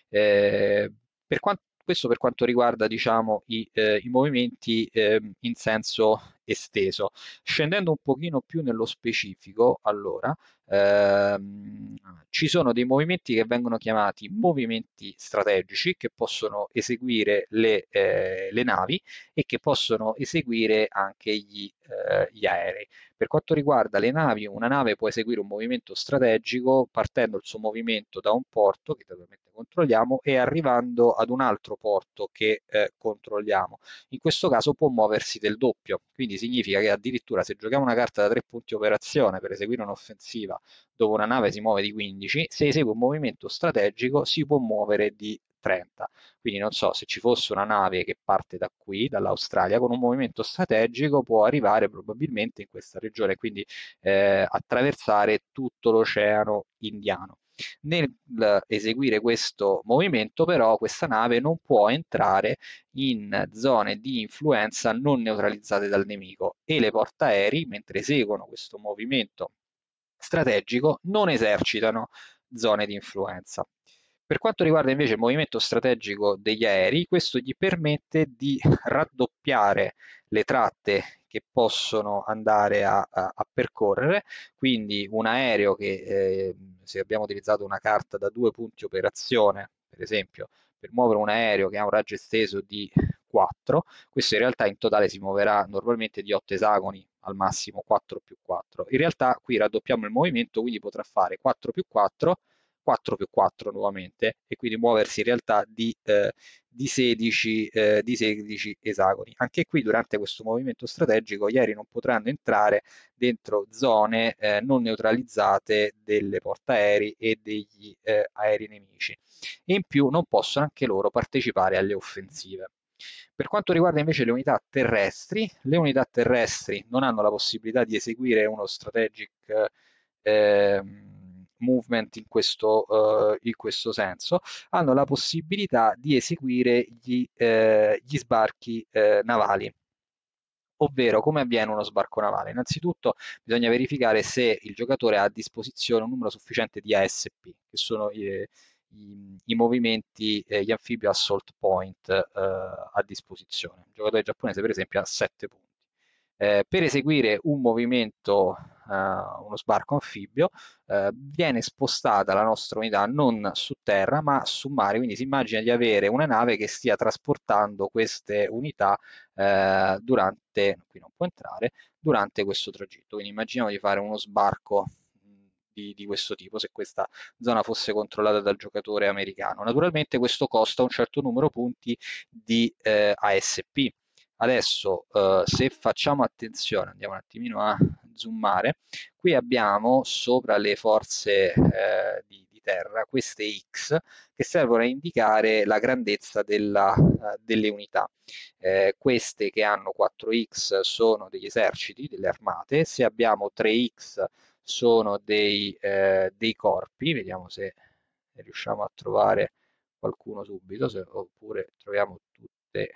Eh, per quanto, questo per quanto riguarda diciamo, i, eh, i movimenti ehm, in senso esteso. Scendendo un pochino più nello specifico, allora, ehm, ci sono dei movimenti che vengono chiamati movimenti strategici che possono eseguire le, eh, le navi e che possono eseguire anche gli, eh, gli aerei. Per quanto riguarda le navi, una nave può eseguire un movimento strategico partendo il suo movimento da un porto, che naturalmente controlliamo, e arrivando ad un altro porto che eh, controlliamo. In questo caso può muoversi del doppio, quindi significa che addirittura se giochiamo una carta da tre punti operazione per eseguire un'offensiva dove una nave si muove di 15, se esegue un movimento strategico si può muovere di 30. Quindi non so, se ci fosse una nave che parte da qui, dall'Australia, con un movimento strategico può arrivare probabilmente in questa regione, quindi eh, attraversare tutto l'oceano indiano. Nel eseguire questo movimento però questa nave non può entrare in zone di influenza non neutralizzate dal nemico e le portaerei mentre eseguono questo movimento strategico non esercitano zone di influenza. Per quanto riguarda invece il movimento strategico degli aerei, questo gli permette di raddoppiare le tratte che possono andare a, a, a percorrere, quindi un aereo che eh, se abbiamo utilizzato una carta da due punti operazione, per esempio, per muovere un aereo che ha un raggio esteso di 4, questo in realtà in totale si muoverà normalmente di 8 esagoni, al massimo 4 più 4. In realtà qui raddoppiamo il movimento, quindi potrà fare 4 più 4 4 più 4 nuovamente e quindi muoversi in realtà di, eh, di, 16, eh, di 16 esagoni. Anche qui durante questo movimento strategico gli aerei non potranno entrare dentro zone eh, non neutralizzate delle portaerei e degli eh, aerei nemici e in più non possono anche loro partecipare alle offensive. Per quanto riguarda invece le unità terrestri, le unità terrestri non hanno la possibilità di eseguire uno strategic eh, movement in questo, uh, in questo senso, hanno la possibilità di eseguire gli, eh, gli sbarchi eh, navali. Ovvero, come avviene uno sbarco navale? Innanzitutto bisogna verificare se il giocatore ha a disposizione un numero sufficiente di ASP, che sono i, i, i movimenti, eh, gli Amphibio Assault Point eh, a disposizione. Il giocatore giapponese, per esempio, ha 7 punti. Eh, per eseguire un movimento, eh, uno sbarco anfibio, eh, viene spostata la nostra unità non su terra ma su mare, quindi si immagina di avere una nave che stia trasportando queste unità eh, durante, qui non può entrare, durante questo tragitto. Quindi immaginiamo di fare uno sbarco di, di, questo tipo se questa zona fosse controllata dal giocatore americano. Naturalmente questo costa un certo numero punti di eh, ASP. Adesso eh, se facciamo attenzione, andiamo un attimino a zoomare, qui abbiamo sopra le forze eh, di, di, terra queste X che servono a indicare la grandezza della, uh, delle unità. Eh, queste che hanno 4X sono degli eserciti, delle armate, se abbiamo 3X sono dei, eh, dei corpi, vediamo se riusciamo a trovare qualcuno subito, se, oppure troviamo tutte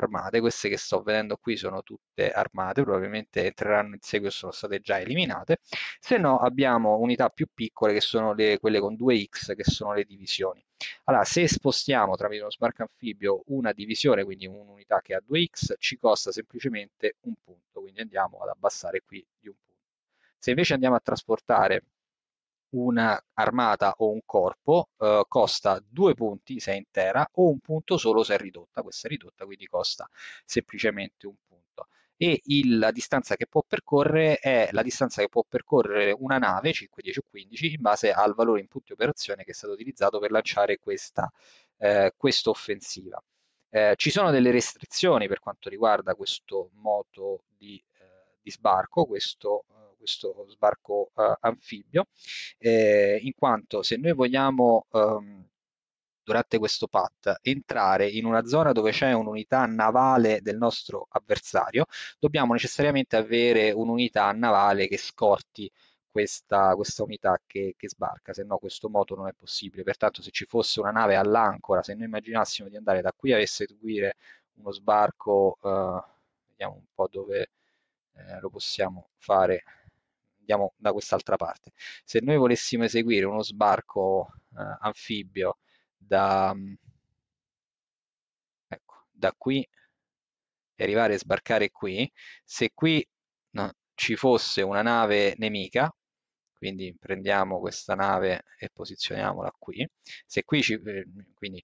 armate, queste che sto vedendo qui sono tutte armate, probabilmente entreranno in seguito, sono state già eliminate, se no abbiamo unità più piccole che sono le, quelle con 2x, che sono le divisioni. Allora, se spostiamo tramite uno sbarco anfibio una divisione, quindi un'unità che ha 2x, ci costa semplicemente un punto, quindi andiamo ad abbassare qui di un punto. Se invece andiamo a trasportare un'armata o un corpo eh, costa due punti se è intera o un punto solo se è ridotta, questa è ridotta quindi costa semplicemente un punto e il, la distanza che può percorrere è la distanza che può percorrere una nave 5, 10 o 15 in base al valore in punti operazione che è stato utilizzato per lanciare questa eh, offensiva. Eh, ci sono delle restrizioni per quanto riguarda questo moto di, eh, di sbarco, questo questo sbarco uh, anfibio, eh, in quanto se noi vogliamo um, durante questo PAT entrare in una zona dove c'è un'unità navale del nostro avversario, dobbiamo necessariamente avere un'unità navale che scorti questa, questa unità che, che, sbarca, se no questo moto non è possibile. Pertanto se ci fosse una nave all'ancora, se noi immaginassimo di andare da qui a eseguire uno sbarco, uh, vediamo un po' dove eh, lo possiamo fare andiamo da quest'altra parte. Se noi volessimo eseguire uno sbarco eh, anfibio da, ecco, da qui e arrivare a sbarcare qui, se qui no, ci fosse una nave nemica, quindi prendiamo questa nave e posizioniamola qui, se qui eh,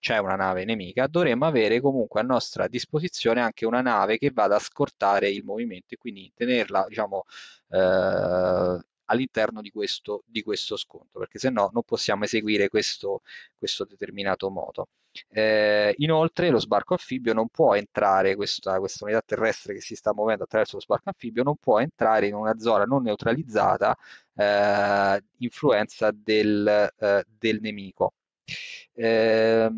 c'è una nave nemica, dovremmo avere comunque a nostra disposizione anche una nave che vada a scortare il movimento e quindi tenerla diciamo, eh, all'interno di questo, di questo scontro, perché se no non possiamo eseguire questo, questo determinato moto. Eh, inoltre lo sbarco anfibio non può entrare, questa, questa, unità terrestre che si sta muovendo attraverso lo sbarco anfibio non può entrare in una zona non neutralizzata eh, influenza del, eh, del nemico. Eh,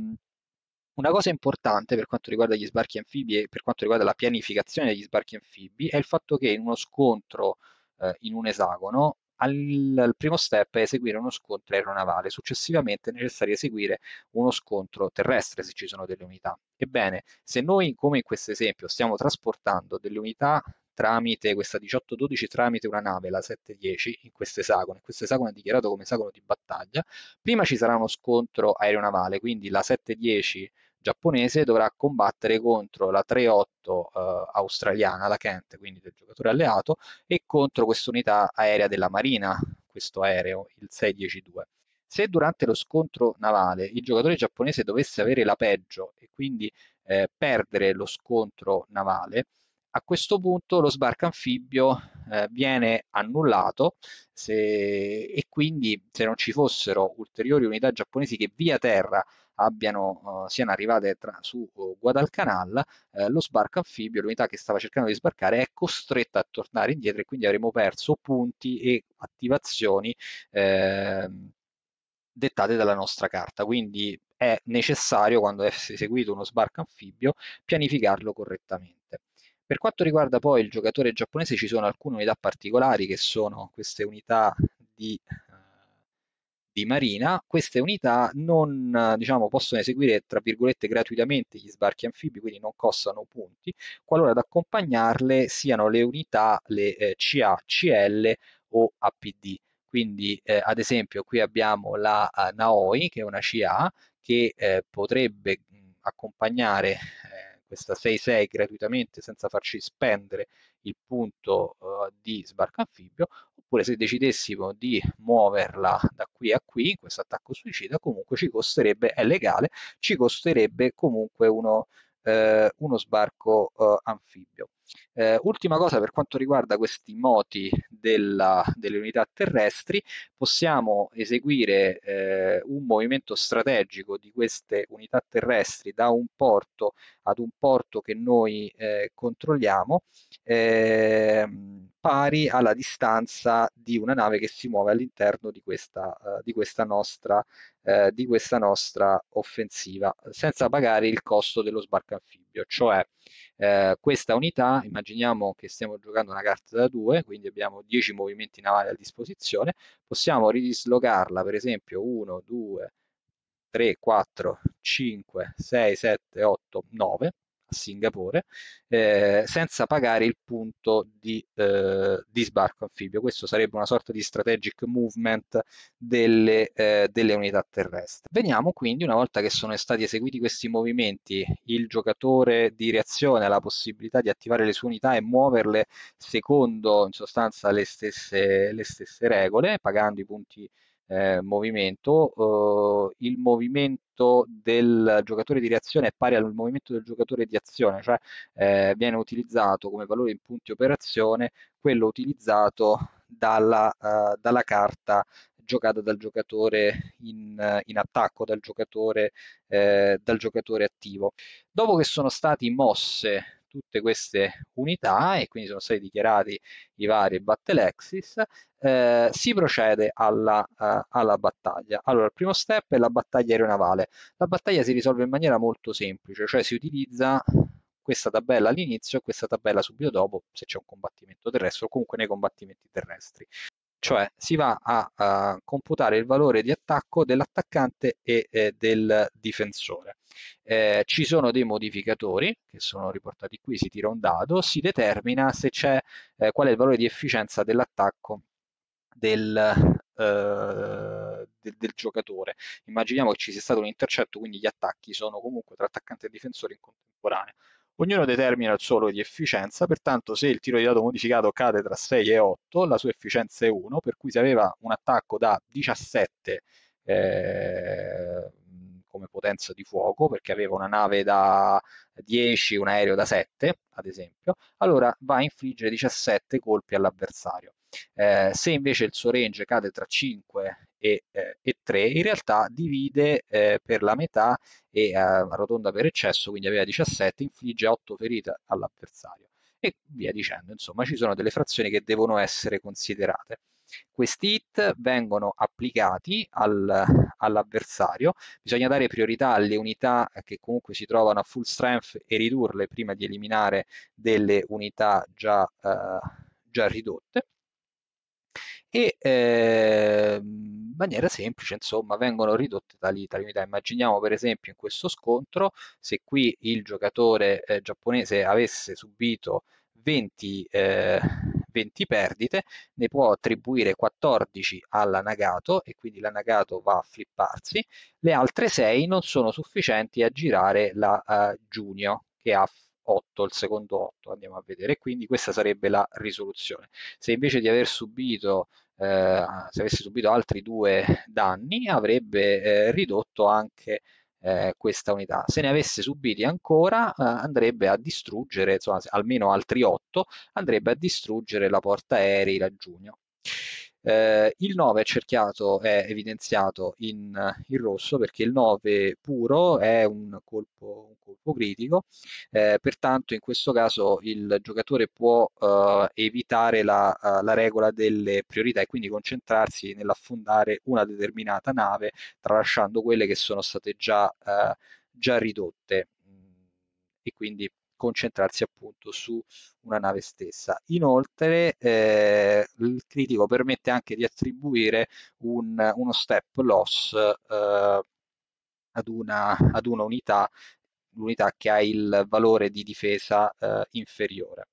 una cosa importante per quanto riguarda gli sbarchi anfibi e per quanto riguarda la pianificazione degli sbarchi anfibi è il fatto che in uno scontro eh, in un esagono, al, primo step è eseguire uno scontro aeronavale, successivamente è necessario eseguire uno scontro terrestre se ci sono delle unità. Ebbene, se noi, come in questo esempio, stiamo trasportando delle unità tramite questa 1812 tramite una nave, la 710, in questo esagono, questo esagono è dichiarato come esagono di battaglia, prima ci sarà uno scontro aeronavale, quindi la 710 giapponese dovrà combattere contro la 3-8 eh, australiana, la Kent, quindi del giocatore alleato, e contro questa unità aerea della Marina, questo aereo, il 6-10-2. Se durante lo scontro navale il giocatore giapponese dovesse avere la peggio e quindi eh, perdere lo scontro navale, a questo punto lo sbarco anfibio eh, viene annullato se, e quindi se non ci fossero ulteriori unità giapponesi che via terra abbiano, uh, siano arrivate tra, su uh, Guadalcanal, uh, lo sbarco anfibio, l'unità che stava cercando di sbarcare, è costretta a tornare indietro e quindi avremo perso punti e attivazioni eh, dettate dalla nostra carta. Quindi è necessario, quando è eseguito uno sbarco anfibio, pianificarlo correttamente. Per quanto riguarda poi il giocatore giapponese ci sono alcune unità particolari che sono queste unità di di marina, queste unità non diciamo, possono eseguire tra virgolette gratuitamente gli sbarchi anfibi, quindi non costano punti, qualora ad accompagnarle siano le unità, le eh, CA, CL o APD. Quindi eh, ad esempio qui abbiamo la uh, Naoi che è una CA che eh, potrebbe mh, accompagnare eh, questa 6-6 gratuitamente senza farci spendere il punto uh, di sbarco anfibio, oppure se decidessimo di muoverla da qui a qui, in questo attacco suicida, comunque ci costerebbe, è legale, ci costerebbe comunque uno, eh, uno sbarco eh, anfibio. Eh, ultima cosa per quanto riguarda questi moti della, delle unità terrestri, possiamo eseguire eh, un movimento strategico di queste unità terrestri da un porto ad un porto che noi eh, controlliamo ehm, pari alla distanza di una nave che si muove all'interno di uh, di, uh, di questa nostra offensiva, senza pagare il costo dello sbarco anfibio, cioè uh, questa unità, immaginiamo che stiamo giocando una carta da 2, quindi abbiamo 10 movimenti navali a disposizione, possiamo ridislocarla per esempio 1, 2, 3, 4, 5, 6, 7, 8, 9 a Singapore eh, senza pagare il punto di, eh, di, sbarco anfibio. Questo sarebbe una sorta di strategic movement delle, eh, delle, unità terrestri. Veniamo quindi, una volta che sono stati eseguiti questi movimenti, il giocatore di reazione ha la possibilità di attivare le sue unità e muoverle secondo in sostanza le stesse, le stesse regole, pagando i punti eh, movimento, eh, il movimento del giocatore di reazione è pari al movimento del giocatore di azione, cioè eh, viene utilizzato come valore in punti operazione quello utilizzato dalla, uh, dalla carta giocata dal giocatore in, in attacco, dal giocatore, eh, dal giocatore attivo. Dopo che sono stati mosse tutte queste unità e quindi sono stati dichiarati i vari battle axis, eh, si procede alla, uh, alla, battaglia. Allora, il primo step è la battaglia aeronavale. La battaglia si risolve in maniera molto semplice, cioè si utilizza questa tabella all'inizio e questa tabella subito dopo se c'è un combattimento terrestre o comunque nei combattimenti terrestri. Cioè si va a, a computare il valore di attacco dell'attaccante e eh, del difensore. Eh, ci sono dei modificatori che sono riportati qui, si tira un dado, si determina se c'è eh, qual è il valore di efficienza dell'attacco del, eh, del, del, giocatore. Immaginiamo che ci sia stato un intercetto, quindi gli attacchi sono comunque tra attaccante e difensore in contemporanea. Ognuno determina il suo valore di efficienza, pertanto se il tiro di dado modificato cade tra 6 e 8, la sua efficienza è 1, per cui se aveva un attacco da 17 eh, come potenza di fuoco, perché aveva una nave da 10, un aereo da 7, ad esempio, allora va a infliggere 17 colpi all'avversario. Eh, se invece il suo range cade tra 5 e, eh, e 3, in realtà divide eh, per la metà e arrotonda per eccesso, quindi aveva 17, infligge 8 ferite all'avversario e via dicendo. Insomma, ci sono delle frazioni che devono essere considerate. Questi hit vengono applicati al, all'avversario, bisogna dare priorità alle unità che comunque si trovano a full strength e ridurle prima di eliminare delle unità già, eh, già ridotte e eh, in maniera semplice insomma vengono ridotte tali, tali, unità. Immaginiamo per esempio in questo scontro se qui il giocatore eh, giapponese avesse subito 20, eh, 20 perdite ne può attribuire 14 alla Nagato e quindi la Nagato va a flipparsi. Le altre 6 non sono sufficienti a girare la uh, Junio che ha 8, il secondo 8 andiamo a vedere, quindi questa sarebbe la risoluzione. Se invece di aver subito, eh, se avesse subito altri due danni, avrebbe eh, ridotto anche eh, questa unità. Se ne avesse subiti ancora, eh, andrebbe a distruggere, insomma, almeno altri 8, andrebbe a distruggere la porta aerei la Giugno. Eh, il 9 è cerchiato, è evidenziato in, in, rosso perché il 9 puro è un colpo, un colpo critico, eh, pertanto in questo caso il giocatore può eh, evitare la, uh, la, regola delle priorità e quindi concentrarsi nell'affondare una determinata nave tralasciando quelle che sono state già, uh, già ridotte. E quindi concentrarsi appunto su una nave stessa. Inoltre eh, il critico permette anche di attribuire un, uno step loss eh, ad, una, ad una unità, l'unità che ha il valore di difesa eh, inferiore.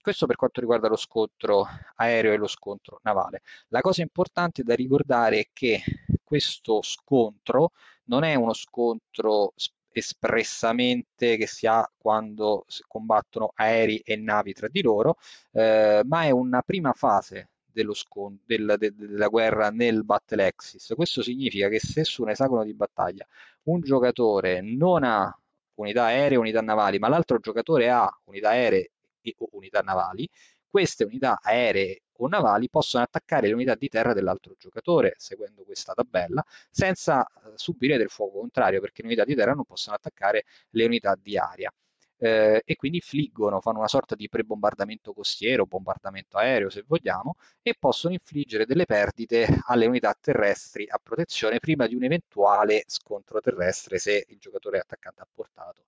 Questo per quanto riguarda lo scontro aereo e lo scontro navale. La cosa importante da ricordare è che questo scontro non è uno scontro espressamente che si ha quando si combattono aerei e navi tra di loro, eh, ma è una prima fase dello scon- del, de- della guerra nel Battle Axis. Questo significa che se su un esagono di battaglia un giocatore non ha unità aeree e unità navali, ma l'altro giocatore ha unità aeree e o unità navali, queste unità aeree o navali possono attaccare le unità di terra dell'altro giocatore, seguendo questa tabella, senza eh, subire del fuoco contrario, perché le unità di terra non possono attaccare le unità di aria. Eh, e quindi fliggono, fanno una sorta di pre-bombardamento costiero, bombardamento aereo se vogliamo, e possono infliggere delle perdite alle unità terrestri a protezione prima di un eventuale scontro terrestre se il giocatore attaccante ha portato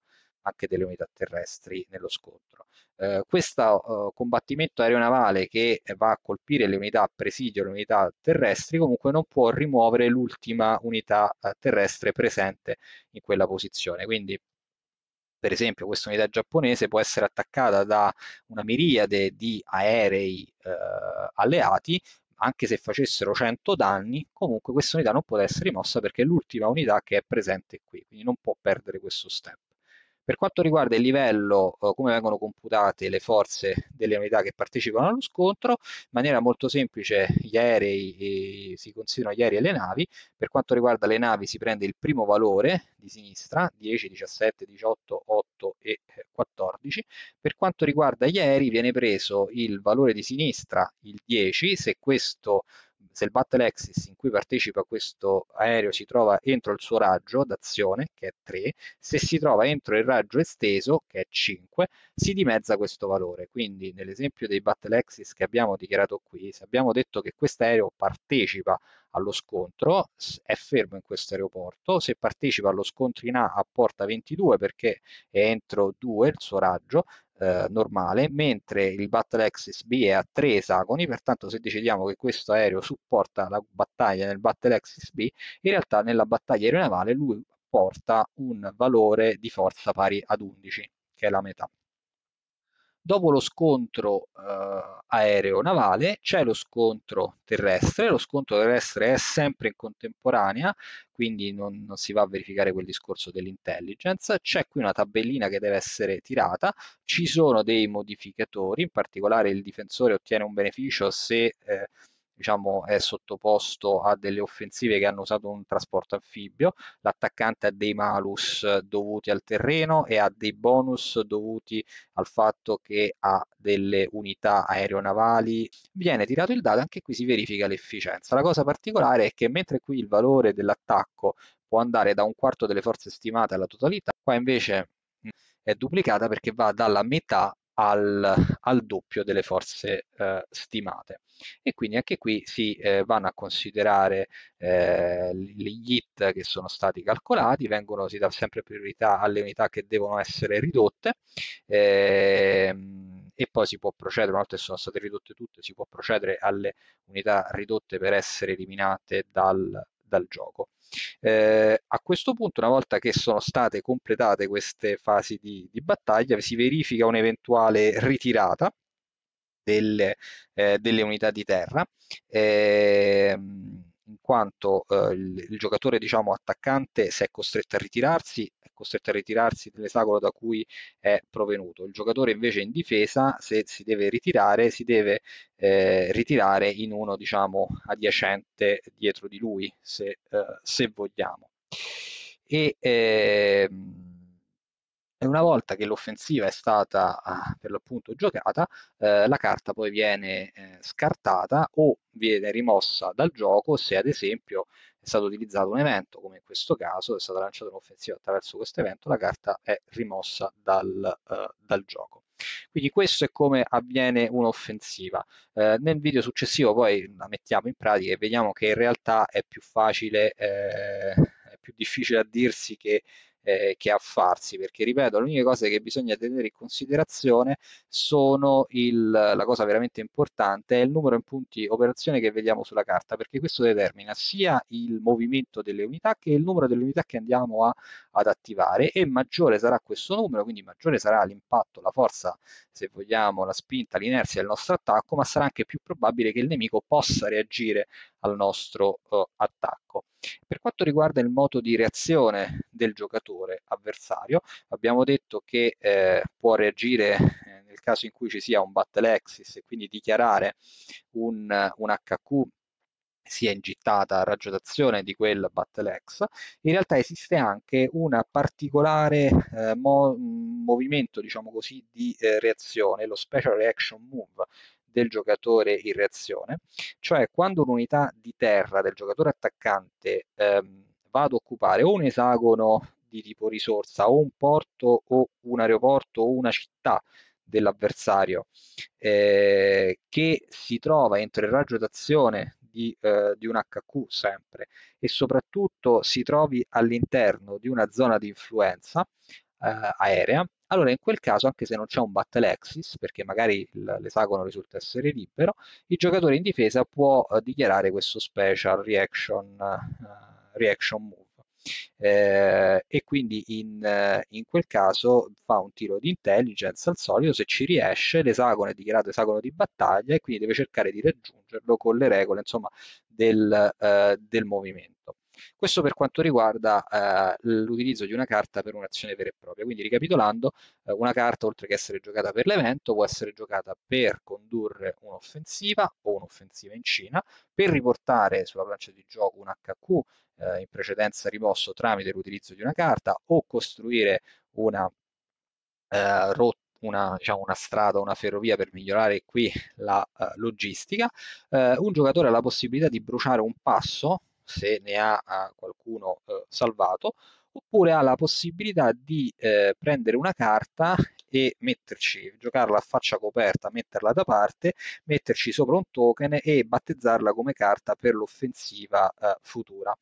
anche delle unità terrestri nello scontro. Eh, questo eh, combattimento aeronavale che va a colpire le unità presidio, le unità terrestri, comunque non può rimuovere l'ultima unità eh, terrestre presente in quella posizione. Quindi per esempio questa unità giapponese può essere attaccata da una miriade di aerei eh, alleati, anche se facessero 100 danni, comunque questa unità non può essere rimossa perché è l'ultima unità che è presente qui, quindi non può perdere questo step. Per quanto riguarda il livello, eh, come vengono computate le forze delle unità che partecipano allo scontro, in maniera molto semplice gli aerei eh, si considerano gli aerei e le navi, per quanto riguarda le navi si prende il primo valore di sinistra, 10, 17, 18, 8 e 14, per quanto riguarda gli aerei viene preso il valore di sinistra, il 10, se questo se il battle axis in cui partecipa questo aereo si trova entro il suo raggio d'azione, che è 3, se si trova entro il raggio esteso, che è 5, si dimezza questo valore. Quindi nell'esempio dei battle axis che abbiamo dichiarato qui, se abbiamo detto che questo aereo partecipa allo scontro, è fermo in questo aeroporto, se partecipa allo scontro in A a porta 22 perché è entro 2 il suo raggio, eh, normale, mentre il Battle Axis B è a 3 esagoni, pertanto se decidiamo che questo aereo supporta la battaglia nel Battle Axis B, in realtà nella battaglia aeronavale lui porta un valore di forza pari ad 11, che è la metà. Dopo lo scontro eh, aereo-navale c'è lo scontro terrestre, lo scontro terrestre è sempre in contemporanea, quindi non, non si va a verificare quel discorso dell'intelligence, c'è qui una tabellina che deve essere tirata, ci sono dei modificatori, in particolare il difensore ottiene un beneficio se eh, diciamo, è sottoposto a delle offensive che hanno usato un trasporto anfibio, l'attaccante ha dei malus dovuti al terreno e ha dei bonus dovuti al fatto che ha delle unità aeronavali. Viene tirato il dado, anche qui si verifica l'efficienza. La cosa particolare è che mentre qui il valore dell'attacco può andare da un quarto delle forze stimate alla totalità, qua invece è duplicata perché va dalla metà al, al doppio delle forze eh, stimate. E quindi anche qui si eh, vanno a considerare eh, gli hit che sono stati calcolati, vengono, si dà sempre priorità alle unità che devono essere ridotte ehm, e poi si può procedere, una volta che sono state ridotte tutte, si può procedere alle unità ridotte per essere eliminate dal, dal gioco. Eh, a questo punto, una volta che sono state completate queste fasi di, di battaglia, si verifica un'eventuale ritirata delle, eh, delle, unità di terra. Eh, in quanto eh, il, il, giocatore diciamo, attaccante se è costretto a ritirarsi costretto a ritirarsi dall'esagolo da cui è provenuto. Il giocatore invece in difesa se si deve ritirare si deve eh, ritirare in uno diciamo adiacente dietro di lui se, eh, se vogliamo. E ehm, e una volta che l'offensiva è stata ah, per l'appunto giocata, eh, la carta poi viene eh, scartata o viene rimossa dal gioco se ad esempio è stato utilizzato un evento, come in questo caso è stata lanciata un'offensiva attraverso questo evento, la carta è rimossa dal, uh, dal gioco. Quindi questo è come avviene un'offensiva. Eh, nel video successivo poi la mettiamo in pratica e vediamo che in realtà è più facile, eh, è più difficile a dirsi che eh, che a farsi, perché ripeto, le uniche cose che bisogna tenere in considerazione sono il, la cosa veramente importante, è il numero in punti operazione che vediamo sulla carta, perché questo determina sia il movimento delle unità che il numero delle unità che andiamo a, ad attivare e maggiore sarà questo numero, quindi maggiore sarà l'impatto, la forza, se vogliamo, la spinta, l'inerzia del nostro attacco, ma sarà anche più probabile che il nemico possa reagire al nostro uh, attacco. Gioco. Per quanto riguarda il modo di reazione del giocatore avversario, abbiamo detto che eh, può reagire eh, nel caso in cui ci sia un battle axis e quindi dichiarare un, un HQ sia ingittata a raggio d'azione di quel battle X, in realtà esiste anche un particolare eh, mo movimento, diciamo così, di eh, reazione, lo special reaction move del giocatore in reazione, cioè quando un'unità di terra del giocatore attaccante ehm, va ad occupare o un esagono di tipo risorsa o un porto o un aeroporto o una città dell'avversario eh, che si trova entro il raggio d'azione di, eh, di, un HQ sempre e soprattutto si trovi all'interno di una zona di influenza eh, aerea, allora in quel caso, anche se non c'è un battle axis, perché magari l'esagono risulta essere libero, il giocatore in difesa può uh, dichiarare questo special reaction, uh, reaction move. Eh, e quindi in, uh, in, quel caso fa un tiro di intelligence al solito, se ci riesce l'esagono è dichiarato esagono di battaglia e quindi deve cercare di raggiungerlo con le regole insomma, del, del movimento. Questo per quanto riguarda eh, l'utilizzo di una carta per un'azione vera e propria. Quindi ricapitolando, eh, una carta oltre che essere giocata per l'evento può essere giocata per condurre un'offensiva o un'offensiva in Cina, per riportare sulla plancia di gioco un HQ eh, in precedenza rimosso tramite l'utilizzo di una carta o costruire una eh, rotta una, diciamo, una, strada, una ferrovia per migliorare qui la uh, logistica. Uh, un giocatore ha la possibilità di bruciare un passo se ne ha qualcuno eh, salvato, oppure ha la possibilità di eh, prendere una carta e metterci, giocarla a faccia coperta, metterla da parte, metterci sopra un token e battezzarla come carta per l'offensiva eh, futura.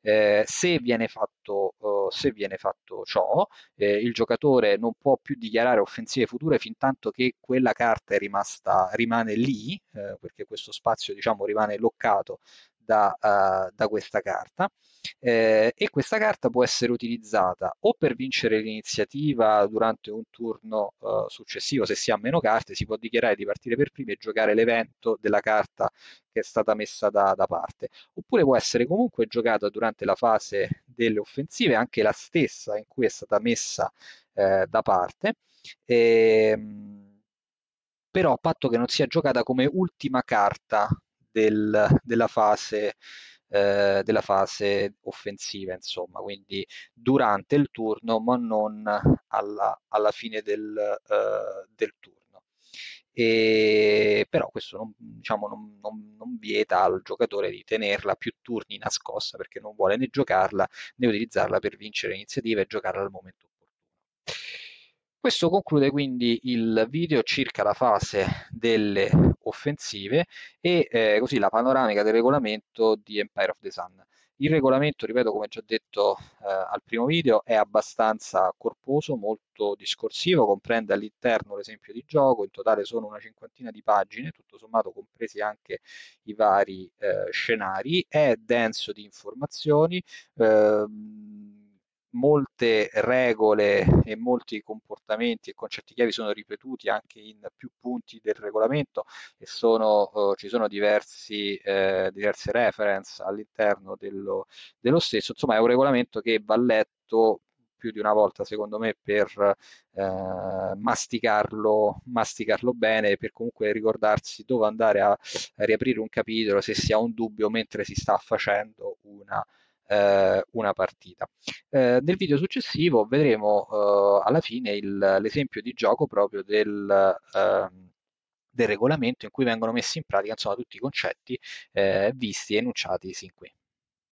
Eh, se, viene fatto, uh, se, viene fatto, ciò, eh, il giocatore non può più dichiarare offensive future fin tanto che quella carta rimasta, rimane lì, eh, perché questo spazio diciamo, rimane bloccato da, uh, da questa carta eh, e questa carta può essere utilizzata o per vincere l'iniziativa durante un turno uh, successivo, se si ha meno carte si può dichiarare di partire per primi e giocare l'evento della carta che è stata messa da, da, parte, oppure può essere comunque giocata durante la fase delle offensive, anche la stessa in cui è stata messa eh, da parte. E, ehm, però a patto che non sia giocata come ultima carta del, della, fase, eh, della fase offensiva, insomma, quindi durante il turno, ma non alla, alla fine del, eh, del turno. E, però questo non, diciamo, non, non, non, vieta al giocatore di tenerla più turni nascosta perché non vuole né giocarla né utilizzarla per vincere l'iniziativa e giocarla al momento questo conclude quindi il video circa la fase delle offensive e eh, così la panoramica del regolamento di Empire of the Sun. Il regolamento, ripeto, come già detto eh, al primo video, è abbastanza corposo, molto discorsivo, comprende all'interno l'esempio di gioco, in totale sono una cinquantina di pagine, tutto sommato compresi anche i vari eh, scenari, è denso di informazioni, ehm, molte regole e molti comportamenti e concetti chiavi sono ripetuti anche in più punti del regolamento e sono, uh, ci sono diversi, eh, diverse reference all'interno dello, dello stesso. Insomma, è un regolamento che va letto più di una volta secondo me per eh, masticarlo, masticarlo bene per comunque ricordarsi dove andare a, a riaprire un capitolo se si ha un dubbio mentre si sta facendo una eh, una partita. Eh, nel video successivo vedremo eh, alla fine l'esempio di gioco proprio del, ehm, del, regolamento in cui vengono messi in pratica insomma, tutti i concetti eh, visti e enunciati sin qui.